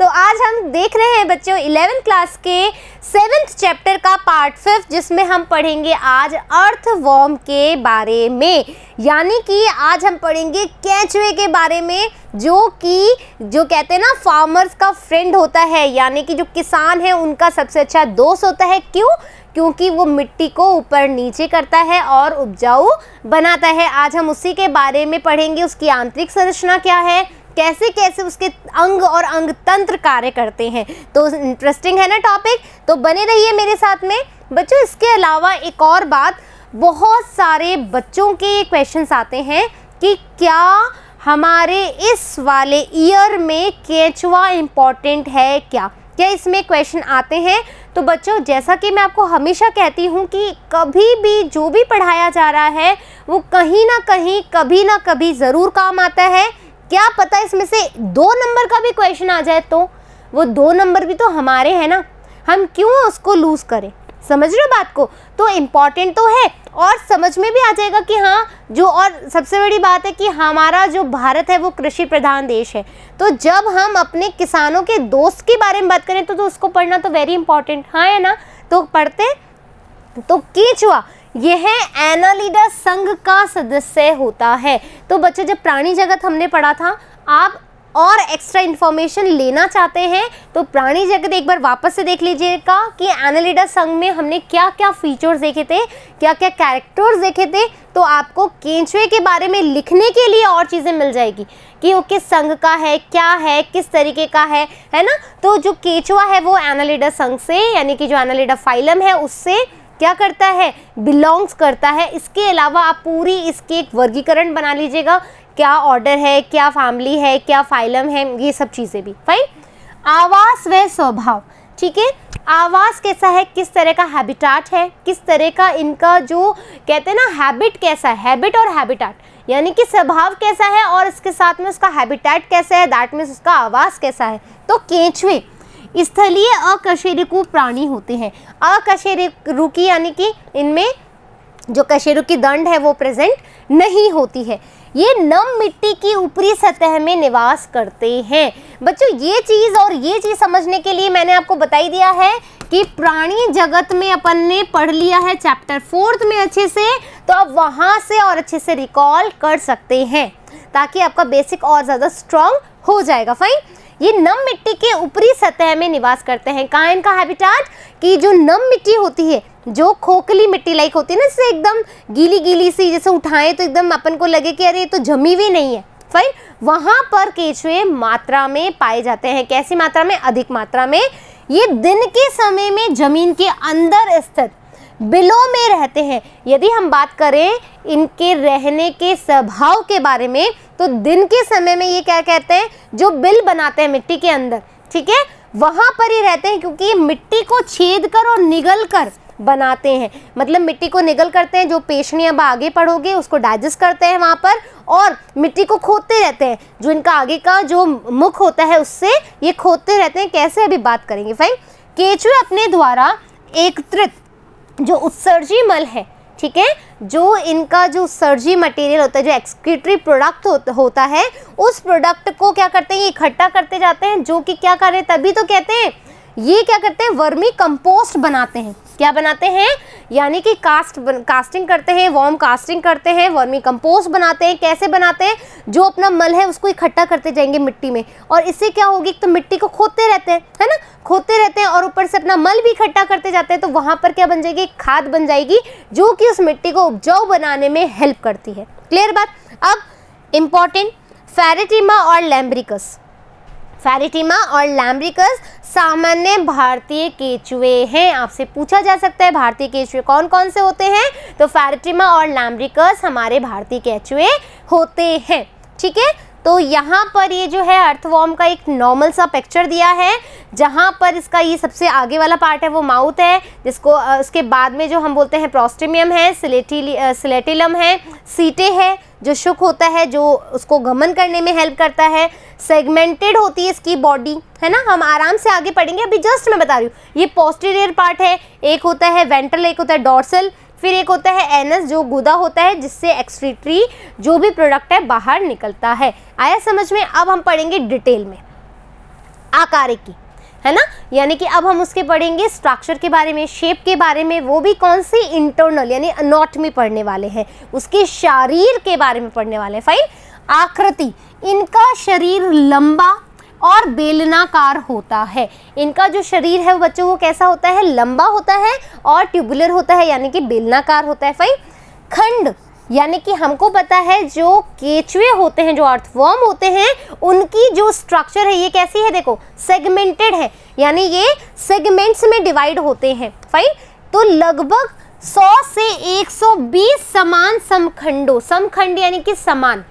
तो आज हम देख रहे हैं बच्चों इलेवेंथ क्लास के सेवेंथ चैप्टर का पार्ट फिफ्थ जिसमें हम पढ़ेंगे आज अर्थ वॉर्म के बारे में। यानी कि आज हम पढ़ेंगे कैचवे के बारे में, जो कि, जो कहते हैं ना फार्मर्स का फ्रेंड होता है। यानी कि जो किसान है, उनका सबसे अच्छा दोस्त होता है। क्यों? क्योंकि वो मिट्टी को ऊपर नीचे करता है और उपजाऊ बनाता है। आज हम उसी के बारे में पढ़ेंगे। उसकी आंतरिक संरचना क्या है? कैसे कैसे उसके अंग और अंग तंत्र कार्य करते हैं। तो इंटरेस्टिंग है ना टॉपिक तो बने रहिए मेरे साथ में। बच्चों, इसके अलावा एक और बात, बहुत सारे बच्चों के क्वेश्चंस आते हैं कि क्या हमारे इस वाले ईयर में केचुआ इंपॉर्टेंट है क्या? क्या इसमें क्वेश्चन आते हैं? तो बच्चों, जैसा कि मैं आपको हमेशा कहती हूँ कि कभी भी जो भी पढ़ाया जा रहा है, वो कहीं ना कहीं, कभी ना कभी ज़रूर काम आता है। क्या पता इसमें से दो नंबर का भी क्वेश्चन आ जाए तो? वो दो नंबर भी तो हमारे हैं ना। हम क्यों उसको लूज़ करें? समझ रहे हो बात को? तो इंपॉर्टेंट तो है और समझ में भी आ जाएगा कि हाँ जो और सबसे बड़ी बात है कि हमारा जो भारत है वो कृषि प्रधान देश है। तो जब हम अपने किसानों के दोस्त के बारे में बात करें तो, तो उसको पढ़ना तो वेरी इंपॉर्टेंट हाँ है ना? तो पढ़ते? तो कीचुआ यह एनालिडा संघ का सदस्य होता है। तो बच्चों, जब प्राणी जगत हमने पढ़ा था, आप और एक्स्ट्रा इन्फॉर्मेशन लेना चाहते हैं तो प्राणी जगत एक बार वापस से देख लीजिएगा कि एनालिडा संघ में हमने क्या क्या फीचर्स देखे थे क्या क्या कैरेक्टर्स देखे थे तो आपको केंचुए के बारे में लिखने के लिए और चीज़ें मिल जाएगी कि वो किस संघ का है, क्या है, किस तरीके का है है ना? तो जो केचुआ है वो एनालिडा संघ से, यानी कि जो एनालिडा फाइलम है, उससे क्या करता है? बिलोंग्स करता है। इसके अलावा आप पूरी इसकी एक वर्गीकरण बना लीजिएगा। क्या ऑर्डर है? क्या फैमिली है? क्या फाइलम है? ये सब चीज़ें भी। फाइन आवास व स्वभाव। ठीक है? आवास कैसा है? किस तरह का हैबिटाट है? किस तरह का इनका जो कहते हैं ना हैबिट कैसा है? हैबिट और हैबिटाट यानी कि स्वभाव कैसा है और इसके साथ में उसका हैबिटाट कैसा है? दैट मीन्स उसका आवास कैसा है? तो केंचुए। स्थलीय अकशेरुकु प्राणी होते हैं। अकशेरुकी यानी कि इनमें जो कशेरु की दंड है वो प्रेजेंट नहीं होती है। ये नम मिट्टी की ऊपरी सतह में निवास करते हैं। बच्चों, ये चीज़ और ये चीज़ समझने के लिए मैंने आपको बताई दिया है कि प्राणी जगत में अपन ने पढ़ लिया है चैप्टर फोर्थ में अच्छे से तो आप वहाँ से और अच्छे से रिकॉल कर सकते हैं, ताकि आपका बेसिक और ज़्यादा स्ट्रांग हो जाएगा। फाइन ये नम मिट्टी के ऊपरी सतह में निवास करते हैं। कहाँ इनका हैबिटाट कि जो नम मिट्टी होती है, जो खोखली मिट्टी लाइक होती है ना, जैसे एकदम गीली गीली सी जैसे उठाएँ तो एकदम अपन को लगे कि अरे, ये तो जमी हुई नहीं है। फाइन वहाँ पर केचुए मात्रा में पाए जाते हैं। कैसी मात्रा में? अधिक मात्रा में। ये दिन के समय में ज़मीन के अंदर स्थित, बिलों में रहते हैं। यदि हम बात करें इनके रहने के स्वभाव के बारे में तो दिन के समय में ये क्या कहते हैं? जो बिल बनाते हैं मिट्टी के अंदर, ठीक है? वहाँ पर ही रहते हैं क्योंकि मिट्टी को छेद कर और निगल कर बनाते हैं। मतलब मिट्टी को निगल करते हैं, जो पेशनी अब आगे पढ़ोगे, उसको डाइजेस्ट करते हैं वहाँ पर और मिट्टी को खोदते रहते हैं। जो इनका आगे का जो मुख होता है, उससे ये खोदते रहते हैं। कैसे अभी बात करेंगे? फाइन केचुए अपने द्वारा एकत्रित जो उत्सर्जी मल है ठीक है? जो इनका जो सर्जी मटेरियल होता है जो एक्सक्रीटरी प्रोडक्ट हो, होता है उस प्रोडक्ट को क्या करते हैं? इकट्ठा करते जाते हैं जो कि क्या कर रहे तभी तो कहते हैं ये क्या करते हैं? वर्मी कंपोस्ट बनाते हैं। क्या बनाते हैं? यानी कि कास्ट बन, कास्टिंग करते हैं वॉर्म कास्टिंग करते हैं वर्मी कंपोस्ट बनाते हैं। कैसे बनाते हैं? जो अपना मल है उसको इकट्ठा करते जाएँगे मिट्टी में। और इससे क्या होगी? तो मिट्टी को खोदते रहते हैं है ना? खोदते रहते हैं और ऊपर से अपना मल भी इकट्ठा करते जाते हैं। तो वहाँ पर क्या बन जाएगी? खाद बन जाएगी जो कि उस मिट्टी को उपजाऊ बनाने में हेल्प करती है। क्लियर बात? अब इंपॉर्टेंट फेरेटिमा और लैम्ब्रिकस। फेरिटिमा और लैम्ब्रिकस सामान्य भारतीय केचुए हैं। आपसे पूछा जा सकता है, भारतीय केचुए कौन कौन से होते हैं? तो फेरिटिमा और लैम्ब्रिकस हमारे भारतीय केचुए होते हैं। ठीक है? तो यहाँ पर ये जो है अर्थवॉर्म का एक नॉर्मल सा पिक्चर दिया है, जहाँ पर इसका ये सबसे आगे वाला पार्ट है, वो माउथ है, जिसको उसके बाद में जो हम बोलते हैं प्रोस्टेमियम है सिलेटी सिलेटिलम है सीटे है, जो शुक होता है, जो उसको गमन करने में हेल्प करता है सेगमेंटेड होती है इसकी बॉडी है ना? हम आराम से आगे पढ़ेंगे, अभी जस्ट मैं बता रही हूँ, ये पोस्टीरियर पार्ट है, एक होता है वेंट्रल एक होता है डॉर्सल फिर एक होता है एनस जो गुदा होता है, जिससे एक्सट्रीटरी जो भी प्रोडक्ट है बाहर निकलता है। आया समझ में? अब हम पढ़ेंगे डिटेल में। आकार की, है ना? यानी कि अब हम उसके पढ़ेंगे स्ट्रक्चर के बारे में शेप के बारे में, वो भी कौन सी? इंटरनल यानी अनोटमी पढ़ने वाले हैं। उसके शरीर के बारे में पढ़ने वाले हैं। फाइन आकृति, इनका शरीर लंबा और बेलनाकार होता है। इनका जो शरीर है वो बच्चों को कैसा होता है? लंबा होता है और ट्यूबुलर होता है, यानी कि बेलनाकार होता है। फाइन खंड, यानी कि हमको पता है जो केचुए होते हैं, जो अर्थवर्म होते हैं, उनकी जो स्ट्रक्चर है, ये कैसी है देखो? सेगमेंटेड है, यानी ये सेगमेंट्स में डिवाइड होते हैं। फाइन तो लगभग 100 से 120 समान समखंडों, समखंड यानी कि समान,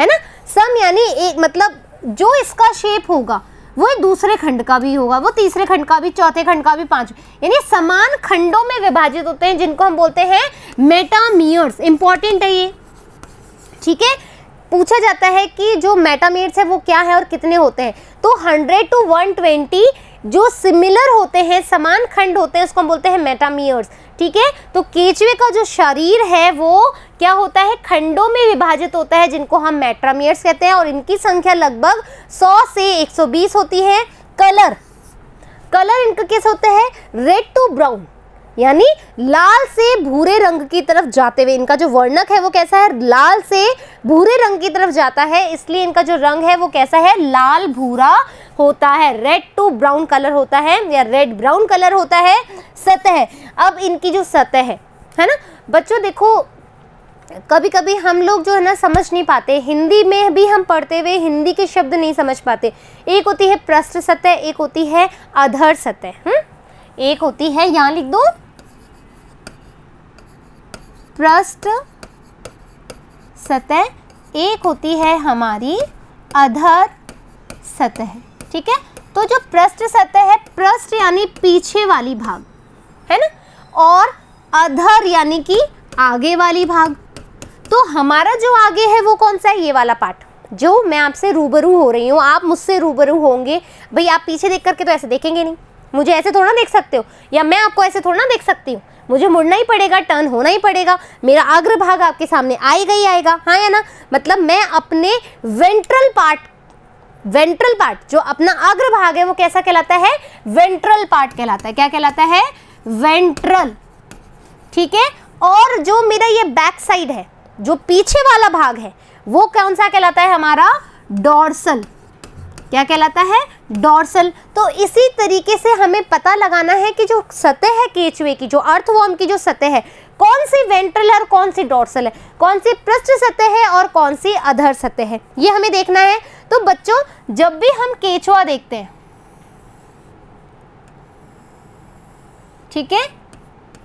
है ना? सम यानी एक मतलब जो इसका शेप होगा, वो दूसरे खंड का भी होगा, वो तीसरे खंड का भी, चौथे खंड का भी पाँच यानी समान खंडों में विभाजित होते हैं, जिनको हम बोलते हैं मेटामियर्स इंपॉर्टेंट है ये। ठीक है? पूछा जाता है कि जो मेटामियर्स है, वो क्या है और कितने होते हैं? तो 100 टू 120 जो सिमिलर होते हैं, समान खंड होते हैं, उसको हम बोलते हैं मेटामियर्स ठीक है? तो केचवे का जो शरीर है, वो क्या होता है? खंडों में विभाजित होता है, जिनको हम मेट्रामियर्स कहते हैं, और इनकी संख्या लगभग 100 से 120 होती है। कलर। कलर इनका कैसे होता है? रेड टू ब्राउन यानी लाल से भूरे रंग की तरफ़ जाते हुए। इनका जो वर्णक है, वो कैसा है? लाल से भूरे रंग की तरफ़ जाता है, इसलिए इनका जो रंग है, वो कैसा है? लाल भूरा होता है। रेड टू ब्राउन कलर होता है, या रेड ब्राउन कलर होता है, सतह। अब इनकी जो सतह है है ना? बच्चों, देखो कभी कभी हम लोग जो है ना समझ नहीं पाते। हिंदी में भी हम पढ़ते हुए हिंदी के शब्द नहीं समझ पाते। एक होती है पृष्ठ सतह एक होती है अधर सतह हम्म? एक होती है, यहाँ लिख दो? पृष्ठ सतह एक होती है हमारी अधर सतह ठीक है? तो जो पृष्ठ सतह है पृष्ठ यानी पीछे वाली भाग, है ना? और अधर यानी कि आगे वाली भाग। तो हमारा जो आगे है वो कौन सा है? ये वाला पार्ट जो मैं आपसे रूबरू हो रही हूँ, आप मुझसे रूबरू होंगे। भाई, आप पीछे देख करके तो ऐसे देखेंगे नहीं। मुझे ऐसे थोड़ा देख सकते हो, या मैं आपको ऐसे थोड़ा देख सकती हूँ। मुझे मुड़ना ही पड़ेगा टर्न होना ही पड़ेगा। मेरा अग्र भाग आपके सामने आएगा ही आएगा। हाँ या ना? मतलब मैं अपने वेंट्रल पार्ट वेंट्रल पार्ट जो अपना अग्र भाग है, वो कैसा कहलाता है? वेंट्रल पार्ट कहलाता है। क्या कहलाता है? वेंट्रल ठीक है? और जो मेरा ये बैक साइड है जो पीछे वाला भाग है, वो कौन सा कहलाता है हमारा? डॉर्सल। क्या कहलाता है? डॉर्सल। तो इसी तरीके से हमें पता लगाना है कि जो सतह है केचुए की, जो अर्थवॉर्म की जो सतह है, कौन सी वेंट्रल है और कौन सी डॉर्सल है? कौन सी पृष्ठ सतह है और कौन सी अधर सतह है? ये हमें देखना है। तो बच्चों, जब भी हम केचुआ देखते हैं, ठीक है?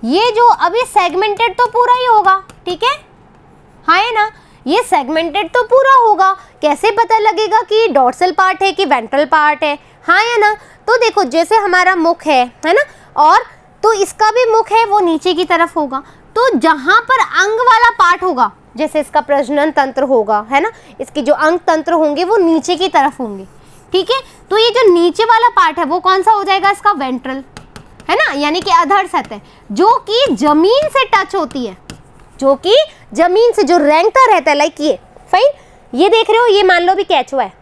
ये जो अभी सेगमेंटेड तो पूरा ही होगा, ठीक है? हाँ है ना? ये सेगमेंटेड तो पूरा होगा। कैसे पता लगेगा कि डॉर्सल पार्ट है कि वेंट्रल पार्ट है? हाँ या ना? तो देखो, जैसे हमारा मुख है है ना? और तो इसका भी मुख है, वो नीचे की तरफ़ होगा। तो जहाँ पर अंग वाला पार्ट होगा, जैसे इसका प्रजनन तंत्र होगा, है ना? इसके जो अंग तंत्र होंगे, वो नीचे की तरफ़ होंगे। ठीक है? तो ये जो नीचे वाला पार्ट है, वो कौन सा हो जाएगा इसका? वेंट्रल है ना? यानी कि अधर सतह। जो कि ज़मीन से टच होती है। जो कि ज़मीन से जो रेंगता रहता है लाइक ये फाइन ये देख रहे हो, ये मान लो भी कैचुआ है।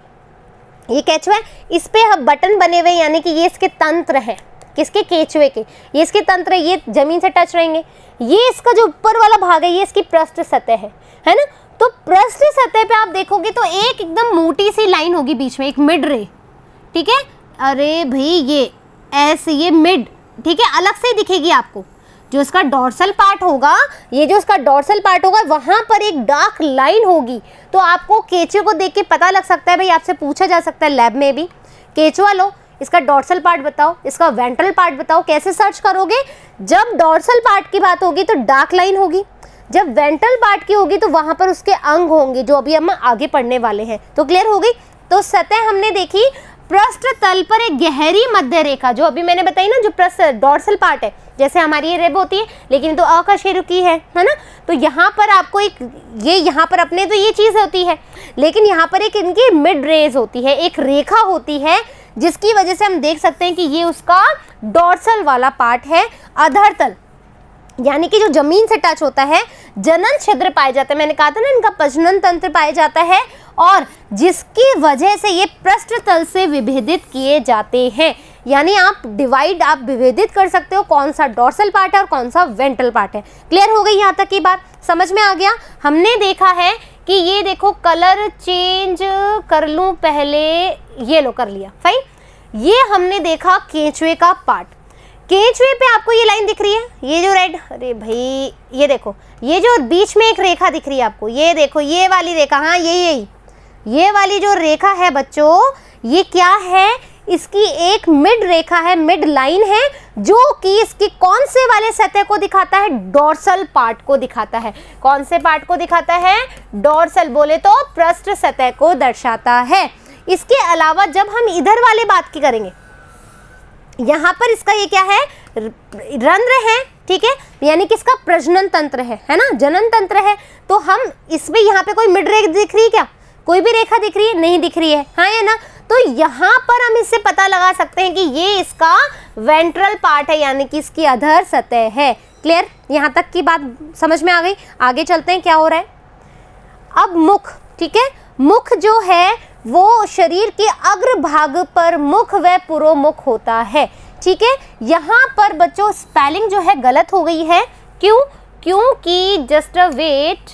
ये कैचुआ है, इस पे अब बटन बने हुए यानी कि ये इसके तंत्र है, किसके केचुए के। ये इसके तंत्र है, ये ज़मीन से टच रहेंगे। ये इसका जो ऊपर वाला भाग है, ये इसकी पृष्ठ सतह है है ना? तो पृष्ठ सतह पे आप देखोगे तो एक एकदम मोटी सी लाइन होगी बीच में, एक मिड रे ठीक है? अरे भाई, ये, ऐसे ये मिड ठीक है? अलग से दिखेगी आपको। जो इसका डॉर्सल पार्ट होगा, ये जो इसका डॉर्सल पार्ट होगा, वहाँ पर एक डार्क लाइन होगी। तो आपको केचुए को देख के पता लग सकता है भाई, आपसे पूछा जा सकता है लैब में भी। केचुआ लो, इसका डॉर्सल पार्ट बताओ, इसका वेंट्रल पार्ट बताओ, कैसे सर्च करोगे? जब डॉर्सल पार्ट की बात होगी तो डार्क लाइन होगी। जब वेंट्रल पार्ट की होगी तो वहाँ पर उसके अंग होंगे, जो अभी हम आगे पढ़ने वाले हैं। तो क्लियर हो गई? तो सतह हमने देखी पृष्ठ तल पर एक गहरी मध्य रेखा जो अभी मैंने बताई ना, जो पृष्ठ डॉर्सल पार्ट है, जैसे हमारी ये रेब होती है, लेकिन तो अकशेरु की है है ना? तो यहाँ पर आपको एक, ये यहाँ पर अपने तो ये चीज़ होती है, लेकिन यहाँ पर एक इनकी मिड रेज होती है, एक रेखा होती है, जिसकी वजह से हम देख सकते हैं कि ये उसका डॉर्सल वाला पार्ट है, अधर तल। यानी कि जो ज़मीन से टच होता है, जनन छिद्र पाए जाते हैं, मैंने कहा था ना, इनका प्रजनन तंत्र पाया जाता है और जिसकी वजह से ये पृष्ठ तल से विभेदित किए जाते हैं। यानी आप डिवाइड आप विभेदित कर सकते हो कौन सा डॉर्सल पार्ट है और कौन सा वेंट्रल पार्ट है। क्लियर हो गई यहाँ तक की बात? समझ में आ गया? हमने देखा है कि ये देखो कलर चेंज कर लूँ, पहले ये लो कर लिया। फाइन ये हमने देखा केंचुए का पार्ट केंचुए पे आपको ये लाइन दिख रही है? ये जो रेड अरे भाई, ये देखो। ये जो बीच में एक रेखा दिख रही है आपको। ये देखो, ये वाली रेखा हाँ यही यही ये वाली जो रेखा है बच्चों, ये क्या है? इसकी एक मिड रेखा है मिड लाइन है, जो कि इसकी कौन से वाले सतह को दिखाता है? डोर्सल पार्ट को दिखाता है। कौन से पार्ट को दिखाता है? डोर्सल बोले तो पृष्ठ सतह को दर्शाता है। इसके अलावा जब हम इधर वाले बात की करेंगे, यहाँ पर इसका ये क्या है? रंध्र है, ठीक है? यानी कि इसका प्रजनन तंत्र है है ना? जनन तंत्र है। तो हम इसमें यहाँ पे कोई मिड रेख दिख रही है क्या? कोई भी रेखा दिख रही है, नहीं दिख रही है। हाँ या ना? तो यहाँ पर हम इससे पता लगा सकते हैं कि ये इसका वेंट्रल पार्ट है, यानी कि इसकी अधर सतह है। क्लियर यहाँ तक की बात समझ में आ गई? आगे चलते हैं, क्या हो रहा है? अब मुख, ठीक है? मुख जो है, वो शरीर के अग्र भाग पर मुख व पुरोमुख होता है। ठीक है? यहाँ पर बच्चों स्पेलिंग जो है गलत हो गई है। क्यों? क्योंकि जस्ट अ वेट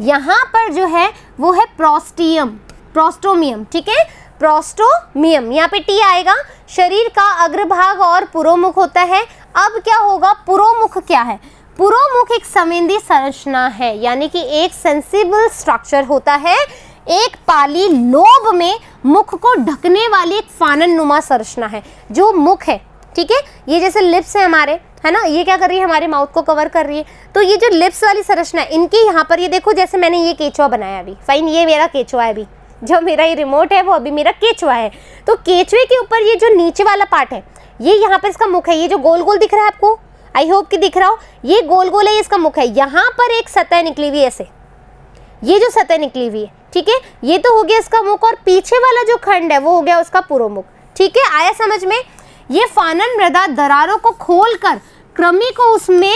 यहाँ पर जो है, वो है प्रोस्टियम प्रोस्टोमियम ठीक है? प्रोस्टोमियम यहाँ पे टी आएगा। शरीर का अग्रभाग और पुरोमुख होता है। अब क्या होगा? पुरोमुख क्या है? पुरोमुख एक संवेदी संरचना है, यानी कि एक सेंसिबल स्ट्रक्चर होता है। एक पाली लोब में मुख को ढकने वाली एक फानन नुमा संरचना है, जो मुख है, ठीक है? ये जैसे लिप्स है हमारे। है ना? ये क्या कर रही है? हमारे माउथ को कवर कर रही है। तो ये जो लिप्स वाली संरचना है, इनकी यहाँ पर ये देखो, जैसे मैंने ये केचुआ बनाया अभी। फाइन ये मेरा केचुआ है अभी। जो मेरा ये रिमोट है, वो अभी मेरा केचुआ है। तो केचुए के ऊपर ये जो नीचे वाला पार्ट है, ये यहाँ पर इसका मुख है। ये जो गोल गोल दिख रहा है आपको? आई होप कि दिख रहा हो। ये गोल गोल है इसका मुख है। यहाँ पर एक सतह निकली हुई ऐसे। ये जो सतह निकली हुई है, ठीक है? ये तो हो गया इसका मुख और पीछे वाला जो खंड है, वो हो गया उसका पूर्व मुख। ठीक है? आया समझ में? ये फानन मृदा दरारों को खोलकर क्रमी को उसमें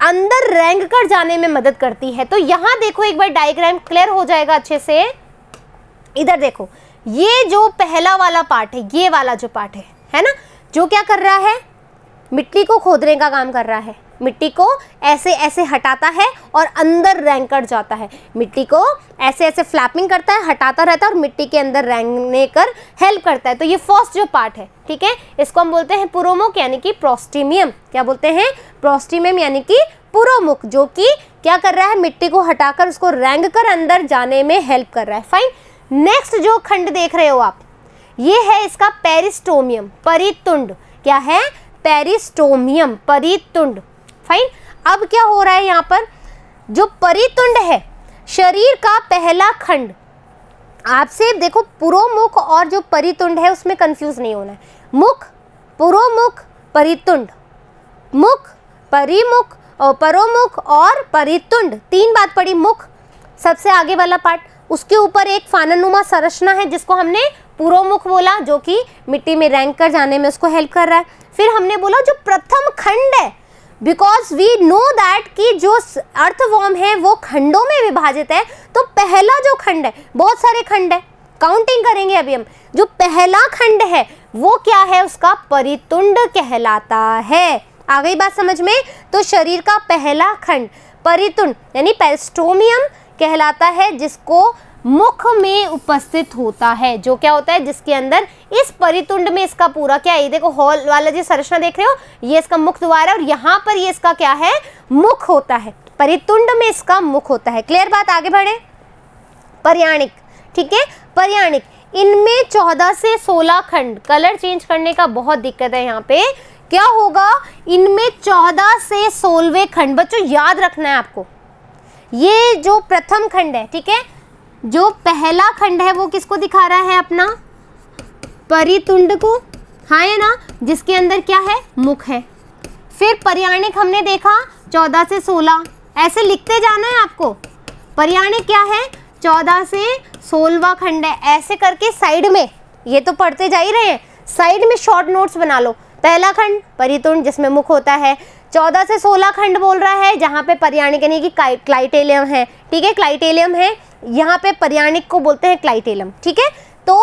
अंदर रेंग कर जाने में मदद करती है। तो यहाँ देखो एक बार डायग्राम क्लियर हो जाएगा अच्छे से। इधर देखो, ये जो पहला वाला पार्ट है, ये वाला जो पार्ट है है ना? जो क्या कर रहा है? मिट्टी को खोदने का काम कर रहा है। मिट्टी को ऐसे ऐसे हटाता है और अंदर रैंग कर जाता है। मिट्टी को ऐसे ऐसे फ्लैपिंग करता है, हटाता रहता है और मिट्टी के अंदर रैंगने कर हेल्प करता है। तो ये फ़र्स्ट जो पार्ट है, ठीक है? इसको हम बोलते हैं पुरोमुख, यानी कि प्रोस्टीमियम क्या बोलते हैं? प्रोस्टीमियम यानी कि पुरोमुख, जो कि क्या कर रहा है? मिट्टी को हटाकर उसको रैंग कर अंदर जाने में हेल्प कर रहा है। फाइन नेक्स्ट जो खंड देख रहे हो आप, ये है इसका पेरिस्टोमियम परितुंड। क्या है? पेरिस्टोमियम परितुंड। फाइन अब क्या हो रहा है यहाँ पर? जो परितुंड है, शरीर का पहला खंड। आपसे देखो, पुरोमुख और जो परितुंड है, उसमें कंफ्यूज नहीं होना है। मुख, पुरोमुख, परितुंड। मुख, परिमुख और परोमुख और परितुंड। तीन बात पड़ी मुख, सबसे आगे वाला पार्ट। उसके ऊपर एक फाननुमा संरचना है, जिसको हमने पुरोमुख बोला, जो कि मिट्टी में रैंक कर जाने में उसको हेल्प कर रहा है। फिर हमने बोला, जो प्रथम खंड है बिकॉज़ वी नो दैट कि जो अर्थवॉर्म है, वो खंडों में विभाजित है तो पहला जो खंड है, बहुत सारे खंड है काउंटिंग करेंगे अभी हम, जो पहला खंड है, वो क्या है, उसका परितुंड कहलाता है। आ गई बात समझ में? तो शरीर का पहला खंड, परितुंड, यानी पेस्टोमियम कहलाता है, जिसको मुख में उपस्थित होता है, जो क्या होता है, जिसके अंदर इस परितुंड में इसका पूरा क्या है देखो हॉल वाला जो संरचना देख रहे हो, ये इसका मुख द्वार है और यहाँ पर ये इसका क्या है, मुख होता है। परितुंड में इसका मुख होता है। क्लियर बात? आगे बढ़े। पर्याणिक। ठीक है? पर्याणिक। इनमें चौदह से सोलह खंड। कलर चेंज करने का बहुत दिक्कत है यहाँ पे। क्या होगा? इनमें चौदह से सोलवे खंड। बच्चों, याद रखना है आपको। ये जो प्रथम खंड है, ठीक है? जो पहला खंड है वो किसको दिखा रहा है अपना? परितुंड को हाँ है ना? जिसके अंदर क्या है? मुख है। फिर पर्याणिक हमने देखा चौदह से सोलह। ऐसे लिखते जाना है आपको। पर्याणिक क्या है? चौदह से सोलवा खंड है। ऐसे करके साइड में, ये तो पढ़ते जा ही रहे हैं, साइड में शॉर्ट नोट्स बना लो। पहला खंड, परितुंड, जिसमें मुख होता है। चौदह से सोलह खंड बोल रहा है, जहाँ पे पर्याणिक यानी कि क्लाइटेलियम है। ठीक है, क्लाइटेलियम है, यहाँ पे पर्याणिक को बोलते हैं क्लाइटेलम ठीक है तो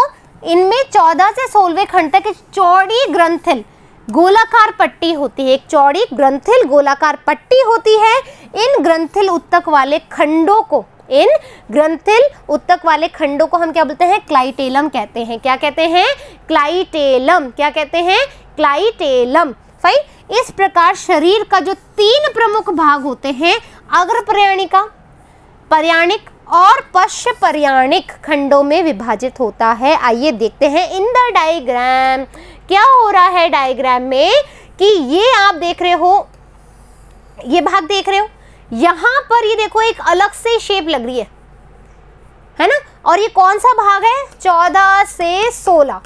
इनमें चौदह से सोलहवें खंड तक चौड़ी ग्रंथिल, गोलाकार पट्टी होती है, एक चौड़ी ग्रंथिल, गोलाकार पट्टी होती है। इन ग्रंथिल उत्तक वाले खंडों को, इन ग्रंथिल उत्तक वाले खंडों को हम क्या बोलते हैं? क्लाइटेलम कहते हैं। क्या कहते हैं? क्लाइटेलम। क्या कहते हैं? क्लाइटेलम। फाइन इस प्रकार शरीर का जो तीन प्रमुख भाग होते हैं अग्र पर्याणिका पर्याणिक और पश्च पर्याणिक खंडों में विभाजित होता है। आइए देखते हैं इन द डायग्राम। क्या हो रहा है डायग्राम में कि ये आप देख रहे हो, ये भाग देख रहे हो। यहाँ पर ये देखो, एक अलग से शेप लग रही है है ना? और ये कौन सा भाग है? चौदह से सोलह।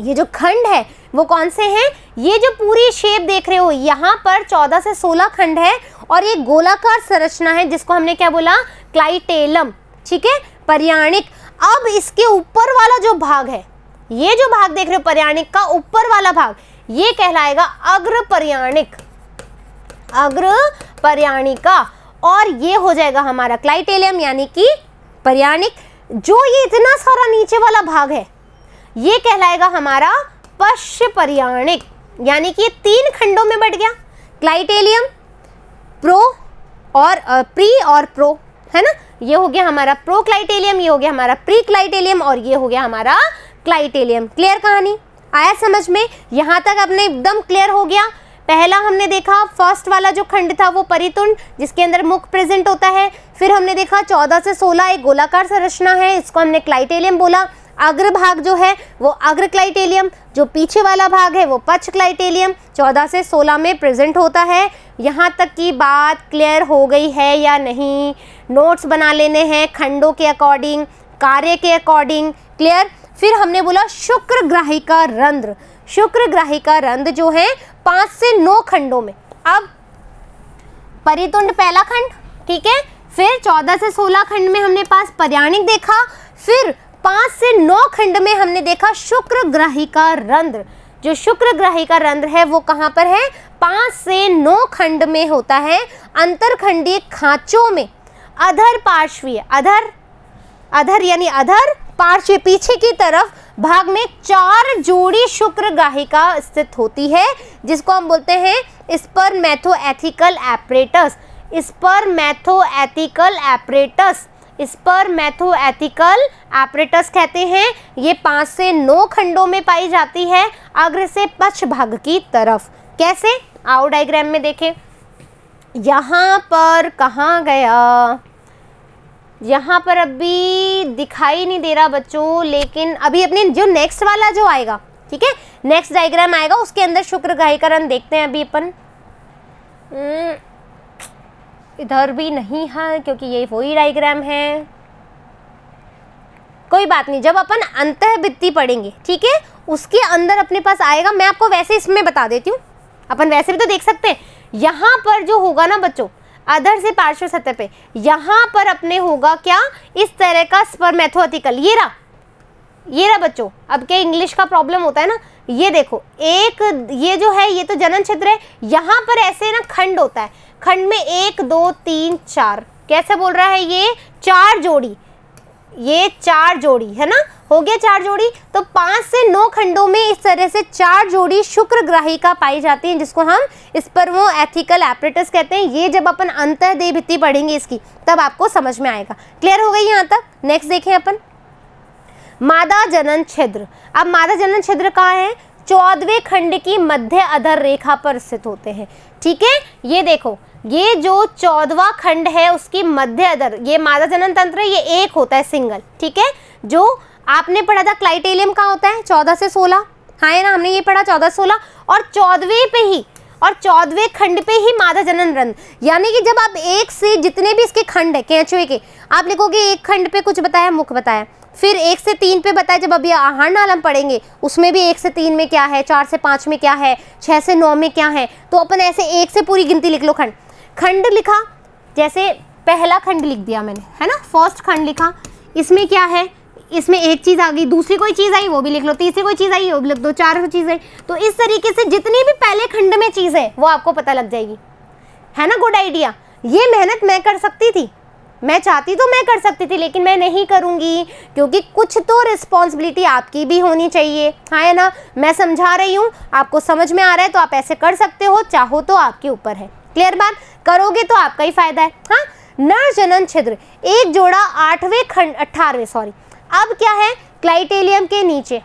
ये जो खंड है वो कौन से हैं? ये जो पूरी शेप देख रहे हो, यहाँ पर चौदह से सोलह खंड है और ये गोलाकार संरचना है, जिसको हमने क्या बोला? क्लाइटेलम ठीक है? पर्याणिक। अब इसके ऊपर वाला जो भाग है, ये जो भाग देख रहे हो, पर्याणिक का ऊपर वाला भाग, ये कहलाएगा अग्र पर्याणिक। अग्र पर्याणिका। और ये हो जाएगा हमारा क्लाइटेलियम यानी कि पर्याणिक। जो ये इतना सारा नीचे वाला भाग है, ये कहलाएगा हमारा पश्च पर्याणिक यानी कि तीन खंडों में बढ़ गया। क्लाइटेलियम प्रो और प्री और प्रो, है ना? ये हो गया हमारा प्रो क्लाइटेलियम ये हो गया हमारा प्री क्लाइटेलियम और ये हो गया हमारा क्लाइटेलियम क्लियर कहानी? आया समझ में? यहाँ तक अपने एकदम क्लियर हो गया। पहला हमने देखा फ़र्स्ट वाला जो खंड था वो परितुंड, जिसके अंदर मुख प्रेजेंट होता है। फिर हमने देखा चौदह से सोलह, एक गोलाकार संरचना है, इसको हमने क्लाइटेलियम बोला। अग्र भाग जो है, वो अग्र क्लाइटेलियम, जो पीछे वाला भाग है, वो पक्ष क्लाइटेलियम, चौदह से सोलह में प्रेजेंट होता है। यहाँ तक की बात क्लियर हो गई है या नहीं, नोट्स बना लेने हैं खंडों के अकॉर्डिंग, कार्य के अकॉर्डिंग, क्लियर? फिर हमने बोला शुक्र ग्राहिका रंध्र। शुक्र ग्राहिका रंध्र जो है, पाँच से नौ खंडों में। अब, परितुंड पहला खंड, ठीक है? फिर चौदह से सोलह खंड में हमने पास पर्याणिक देखा। फिर पाँच से नौ खंड में हमने देखा शुक्र ग्राहिका रंध्र। जो शुक्र ग्राहिका रंध्र है, वो कहाँ पर है? पाँच से नौ खंड में होता है अंतरखंडीय खांचों में। अधर पार्श्वीय, अधर अधर यानी अधर पार्श्व पीछे की तरफ़ भाग में चार जोड़ी शुक्र ग्राहिका स्थित होती है, जिसको हम बोलते हैं स्पर्मेथोएथिकल एपरेटस। स्पर्मेथोएथिकल एपरेटस स्पर्मेथोएथिकल एपरेटस कहते हैं। ये पाँच से नौ खंडों में पाई जाती है अग्र से पक्ष भाग की तरफ़। कैसे? आओ डायग्राम में देखें। यहाँ पर कहाँ गया? यहाँ पर अभी दिखाई नहीं दे रहा बच्चों लेकिन अभी अपने जो नेक्स्ट वाला जो आएगा ठीक है? नेक्स्ट डायग्राम आएगा उसके अंदर शुक्र ग्राहिकरण देखते हैं अभी अपन। हम्म, इधर भी नहीं है, क्योंकि ये वही डायग्राम है। कोई बात नहीं, जब अपन अंत वित्ती पढ़ेंगे, ठीक है? उसके अंदर अपने पास आएगा, मैं आपको वैसे इसमें बता देती हूँ। अपन वैसे भी तो देख सकते हैं। यहाँ पर जो होगा ना बच्चों अधर से पार्श्व सतह पे, यहाँ पर अपने होगा क्या? इस तरह का स्पर्मेथोथिकल ये रहा ये रहा बच्चों, अब क्या इंग्लिश का प्रॉब्लम होता है ना? ये देखो, एक, ये जो है, ये तो जनन क्षेत्र है, यहाँ पर ऐसे ना खंड होता है। खंड में एक, दो, तीन, चार। कैसे बोल रहा है ये? चार जोड़ी। ये चार जोड़ी, है ना? हो गया चार जोड़ी? तो पाँच से नौ खंडों में इस तरह से चार जोड़ी शुक्र ग्राहिका पाई जाती हैं, जिसको हम इस पर वो एथिकल एपरेटस कहते हैं। ये जब अपन अंत दे भित्ति पढ़ेंगे इसकी, तब आपको समझ में आएगा। क्लियर हो गई यहाँ तक? नेक्स्ट देखें अपन। मादा जनन छिद्र। अब मादा जनन छिद्र कहाँ है? चौदवे खंड की मध्य अधर रेखा पर स्थित होते हैं। ठीक है? ये देखो, ये जो चौदवा खंड है उसकी मध्य अधर, ये मादा जनन तंत्र, ये एक होता है सिंगल। ठीक है? जो आपने पढ़ा था क्लाइटेलियम का होता है, चौदह से सोलह। हाँ है ना, हमने ये पढ़ा चौदह सोलह। और चौदहवें पे ही, और चौदहवें खंड पे ही मादा जनन रंध यानी कि जब आप एक से जितने भी इसके खंड है, कैचुए के, आप लिखोगे एक खंड पे कुछ बताया, मुख बताया। फिर एक से तीन पे बताया जब अभी आहार नालम पढ़ेंगे, उसमें भी एक से तीन में क्या है, चार से पाँच में क्या है छः से नौ में क्या है तो अपन ऐसे एक से पूरी गिनती लिख लो खंड। खंड लिखा, जैसे पहला खंड लिख दिया मैंने, है ना? फ़र्स्ट खंड लिखा, इसमें क्या है, इसमें एक चीज़ आ गई, दूसरी कोई चीज़ आई, वो भी लिख लो, तीसरी कोई चीज़ आई, वो भी लिख दो, चार चीज़ आई तो इस तरीके से जितनी भी पहले खंड में चीज़ है, वो आपको पता लग जाएगी। है ना? गुड आइडिया ये मेहनत मैं कर सकती थी। मैं चाहती तो मैं कर सकती थी, लेकिन मैं नहीं करूँगी, क्योंकि कुछ तो रिस्पॉन्सिबिलिटी आपकी भी होनी चाहिए। हाँ है ना? मैं समझा रही हूँ, आपको समझ में आ रहा है तो आप ऐसे कर सकते हो, चाहो तो आपके ऊपर है। क्लियर बात? करोगे तो आपका ही फ़ायदा है। हाँ? नर जनन छिद्र, एक जोड़ा आठवें खंड अट्ठारहवें सॉरी अब क्या है? क्लाइटेलियम के नीचे।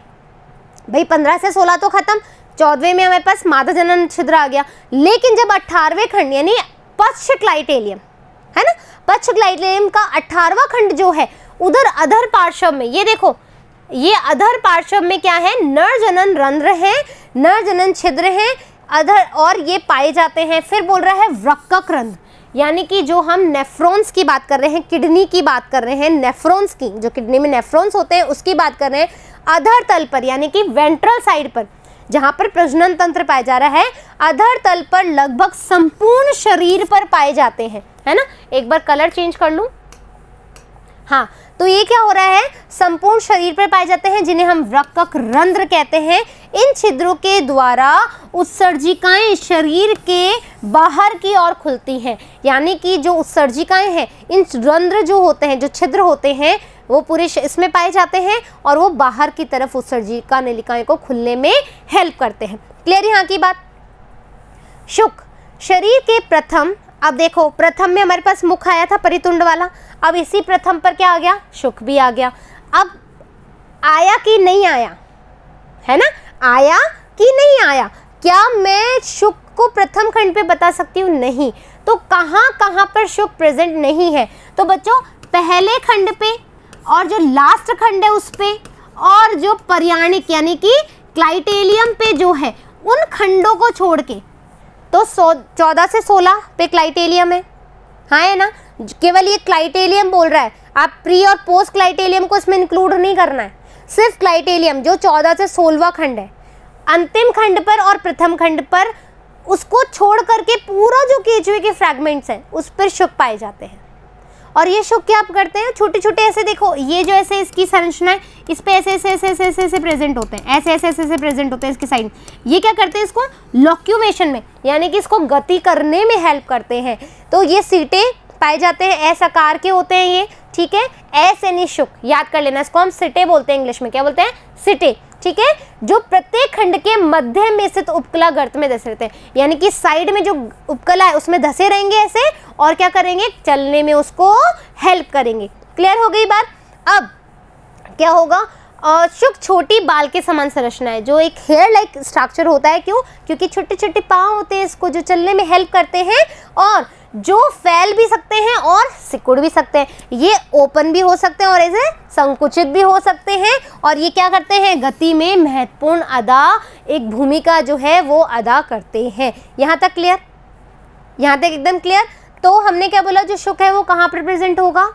भाई, पंद्रह से सोलह तो खत्म, चौदहवें में हमारे पास मादा जनन छिद्र आ गया। लेकिन जब अट्ठारहवें खंड, यानी पश्च क्लाइटेलियम है ना? पक्ष ग्लाइडेम का अठारवा खंड जो है, उधर अधर पार्श्व में, ये देखो, ये अधर पार्श्व में क्या है? नर जनन रंध्र है नर जनन छिद्र है, अधर और ये पाए जाते हैं। फिर बोल रहा है वृक्कक रंध्र, यानी कि जो हम नेफ्रॉन्स की बात कर रहे हैं, किडनी की बात कर रहे हैं, नेफ्रॉन्स की, जो किडनी में नेफ्रॉन्स होते हैं, उसकी बात कर रहे हैं, अधर तल पर, यानी कि वेंट्रल साइड पर, जहाँ पर प्रजनन तंत्र पाया जा रहा है, अधर तल पर लगभग संपूर्ण शरीर पर पाए जाते हैं। है ना? एक बार कलर चेंज कर लूँ। हाँ तो ये क्या हो रहा है? संपूर्ण शरीर पर पाए जाते हैं, जिन्हें हम वृक्कक रंध्र कहते हैं। इन छिद्रों के द्वारा उत्सर्जिकाएँ शरीर के बाहर की ओर खुलती हैं। यानी कि जो उत्सर्जिकाएँ हैं, इन रंध्र जो होते हैं, जो छिद्र होते हैं, वो पूरे इसमें पाए जाते हैं और वो बाहर की तरफ़ उत्सर्जिका नलिकाएँ को खुलने में हेल्प करते हैं। क्लियर यहाँ की बात? शुक शरीर के प्रथम अब देखो, प्रथम में हमारे पास मुख आया था परितुंड वाला, अब इसी प्रथम पर क्या आ गया? शुक भी आ गया। अब आया कि नहीं आया? है ना? आया कि नहीं आया? क्या मैं शुक को प्रथम खंड पे बता सकती हूँ? नहीं। तो कहाँ कहाँ पर शुक प्रेजेंट नहीं है? तो बच्चों, पहले खंड पे और जो लास्ट खंड है उस पे और जो पर्याणिक, यानी कि क्लाइटेलियम पे जो है, उन खंडों को छोड़ के तो सौ, चौदह से सोलह पे क्लाइटेलियम है। हाँ है ना? केवल ये क्लाइटेलियम बोल रहा है। आप प्री और पोस्ट क्लाइटेलियम को इसमें इंक्लूड नहीं करना है। सिर्फ़ क्लाइटेलियम, जो चौदह से सोलवा खंड है। अंतिम खंड पर और प्रथम खंड पर उसको छोड़ करके पूरा जो केचुए के फ्रैगमेंट्स हैं, उस पर शुक पाए जाते हैं। और ये शुक क्या आप करते हैं? छोटे छोटे ऐसे देखो, ये जो ऐसे इसकी संरचना है, इस पे ऐसे ऐसे ऐसे ऐसे ऐसे ऐसे प्रेजेंट होते हैं। ऐसे ऐसे ऐसे ऐसे प्रेजेंट होते हैं इसके साइड ये क्या करते हैं इसको? लॉक्यूमेशन में, यानी कि इसको गति करने में हेल्प करते हैं। तो ये सीटें पाए जाते हैं ऐसा आकार के होते हैं ये, ठीक है? ऐसे यानी शुक, याद कर लेना, इसको हम सिटे बोलते हैं इंग्लिश में। क्या बोलते हैं? सिटे। ठीक है? जो प्रत्येक खंड के मध्य में स्थित उपकला गर्त में धसे रहते हैं। यानी कि साइड में जो उपकला है, उसमें धसे रहेंगे ऐसे, और क्या करेंगे? चलने में उसको हेल्प करेंगे। क्लियर हो गई बात? अब क्या होगा? शुक छोटी बाल के समान संरचना है, जो एक हेयर लाइक स्ट्रक्चर होता है। क्यों? क्योंकि छोटे छोटे पाँव होते हैं इसको, जो चलने में हेल्प करते हैं, और जो फैल भी सकते हैं और सिकुड़ भी सकते हैं। ये ओपन भी हो सकते हैं और ऐसे संकुचित भी हो सकते हैं। और ये क्या करते हैं? गति में महत्वपूर्ण अदा, एक भूमिका जो है वो अदा करते हैं। यहाँ तक क्लियर यहाँ तक एकदम क्लियर तो हमने क्या बोला? जो शुक है वो कहाँ पर प्रेजेंट होगा?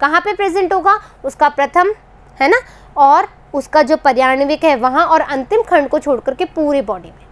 कहाँ पे प्रेजेंट होगा? उसका प्रथम, है ना? और उसका जो पर्याणविक है, वहाँ और अंतिम खंड को छोड़ करके पूरे बॉडी में।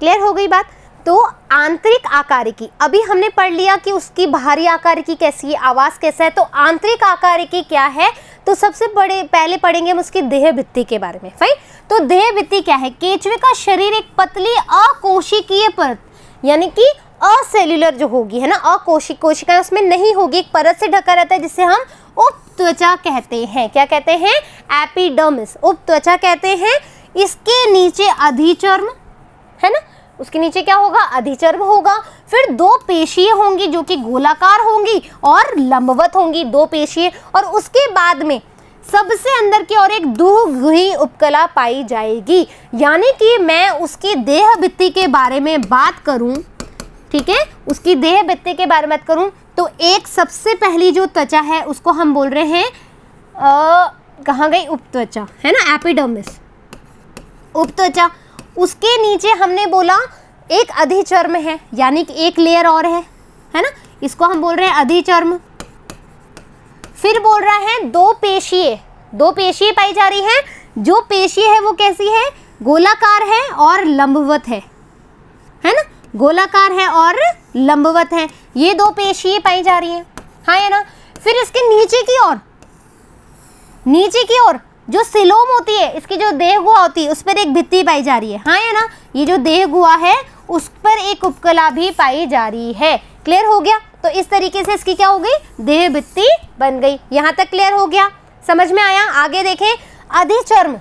क्लियर हो गई बात? तो आंतरिक आकारिकी अभी हमने पढ़ लिया कि उसकी बाहरी आकारिकी कैसी है, आवाज़ कैसा है तो आंतरिक आकारिकी क्या है? तो सबसे बड़े, पहले पढ़ेंगे हम उसकी देह भित्ति के बारे में फाइन तो देह भित्ति क्या है? केचवे का शरीर एक पतली अकोशिकीय परत, यानी कि असेल्युलर जो होगी, है ना? अकोशिक कोशिकाएँ उसमें नहीं होगी, एक परत से ढका रहता है जिसे हम उप त्वचा कहते हैं। क्या कहते हैं? एपिडर्मिस उप त्वचा कहते हैं, इसके नीचे अधिचर्म, है ना? उसके नीचे क्या होगा? अधिचर्म होगा। फिर दो पेशीय होंगी जो कि गोलाकार होंगी और लंबवत होंगी, दो पेशीय और उसके बाद में सबसे अंदर की ओर एक दुही उपकला पाई जाएगी। यानी कि मैं उसकी देह भित्ति के बारे में बात करूँ, ठीक है? उसकी देह भित्ति के बारे में बात करूँ तो एक सबसे पहली जो त्वचा है, उसको हम बोल रहे हैं कहाँ गई? उपत्वचा, है ना? एपिडर्मिस उपत्वचा। उसके नीचे हमने बोला, एक अधिचर्म है, यानी कि एक लेयर और है है ना? इसको हम बोल रहे हैं अधिचर्म। फिर बोल रहा है दो पेशीय दो पेशीय पाई जा रही है। जो पेशीय है वो कैसी है? गोलाकार है और लंबवत है। है ना? गोलाकार है और लंबवत है। ये दो पेशीय पाई जा रही है। हाँ है ना? फिर इसके नीचे की ओर। नीचे की ओर। जो सिलोम होती है, इसकी जो देह गुहा होती है, उस पर एक भित्ति पाई जा रही है। हाँ या ना? ये जो देह गुहा है, उस पर एक उपकला भी पाई जा रही है। क्लियर हो गया? तो इस तरीके से इसकी क्या हो गई? देह भित्ति बन गई। यहाँ तक क्लियर हो गया। समझ में आया? आगे देखें। अधिचर्म।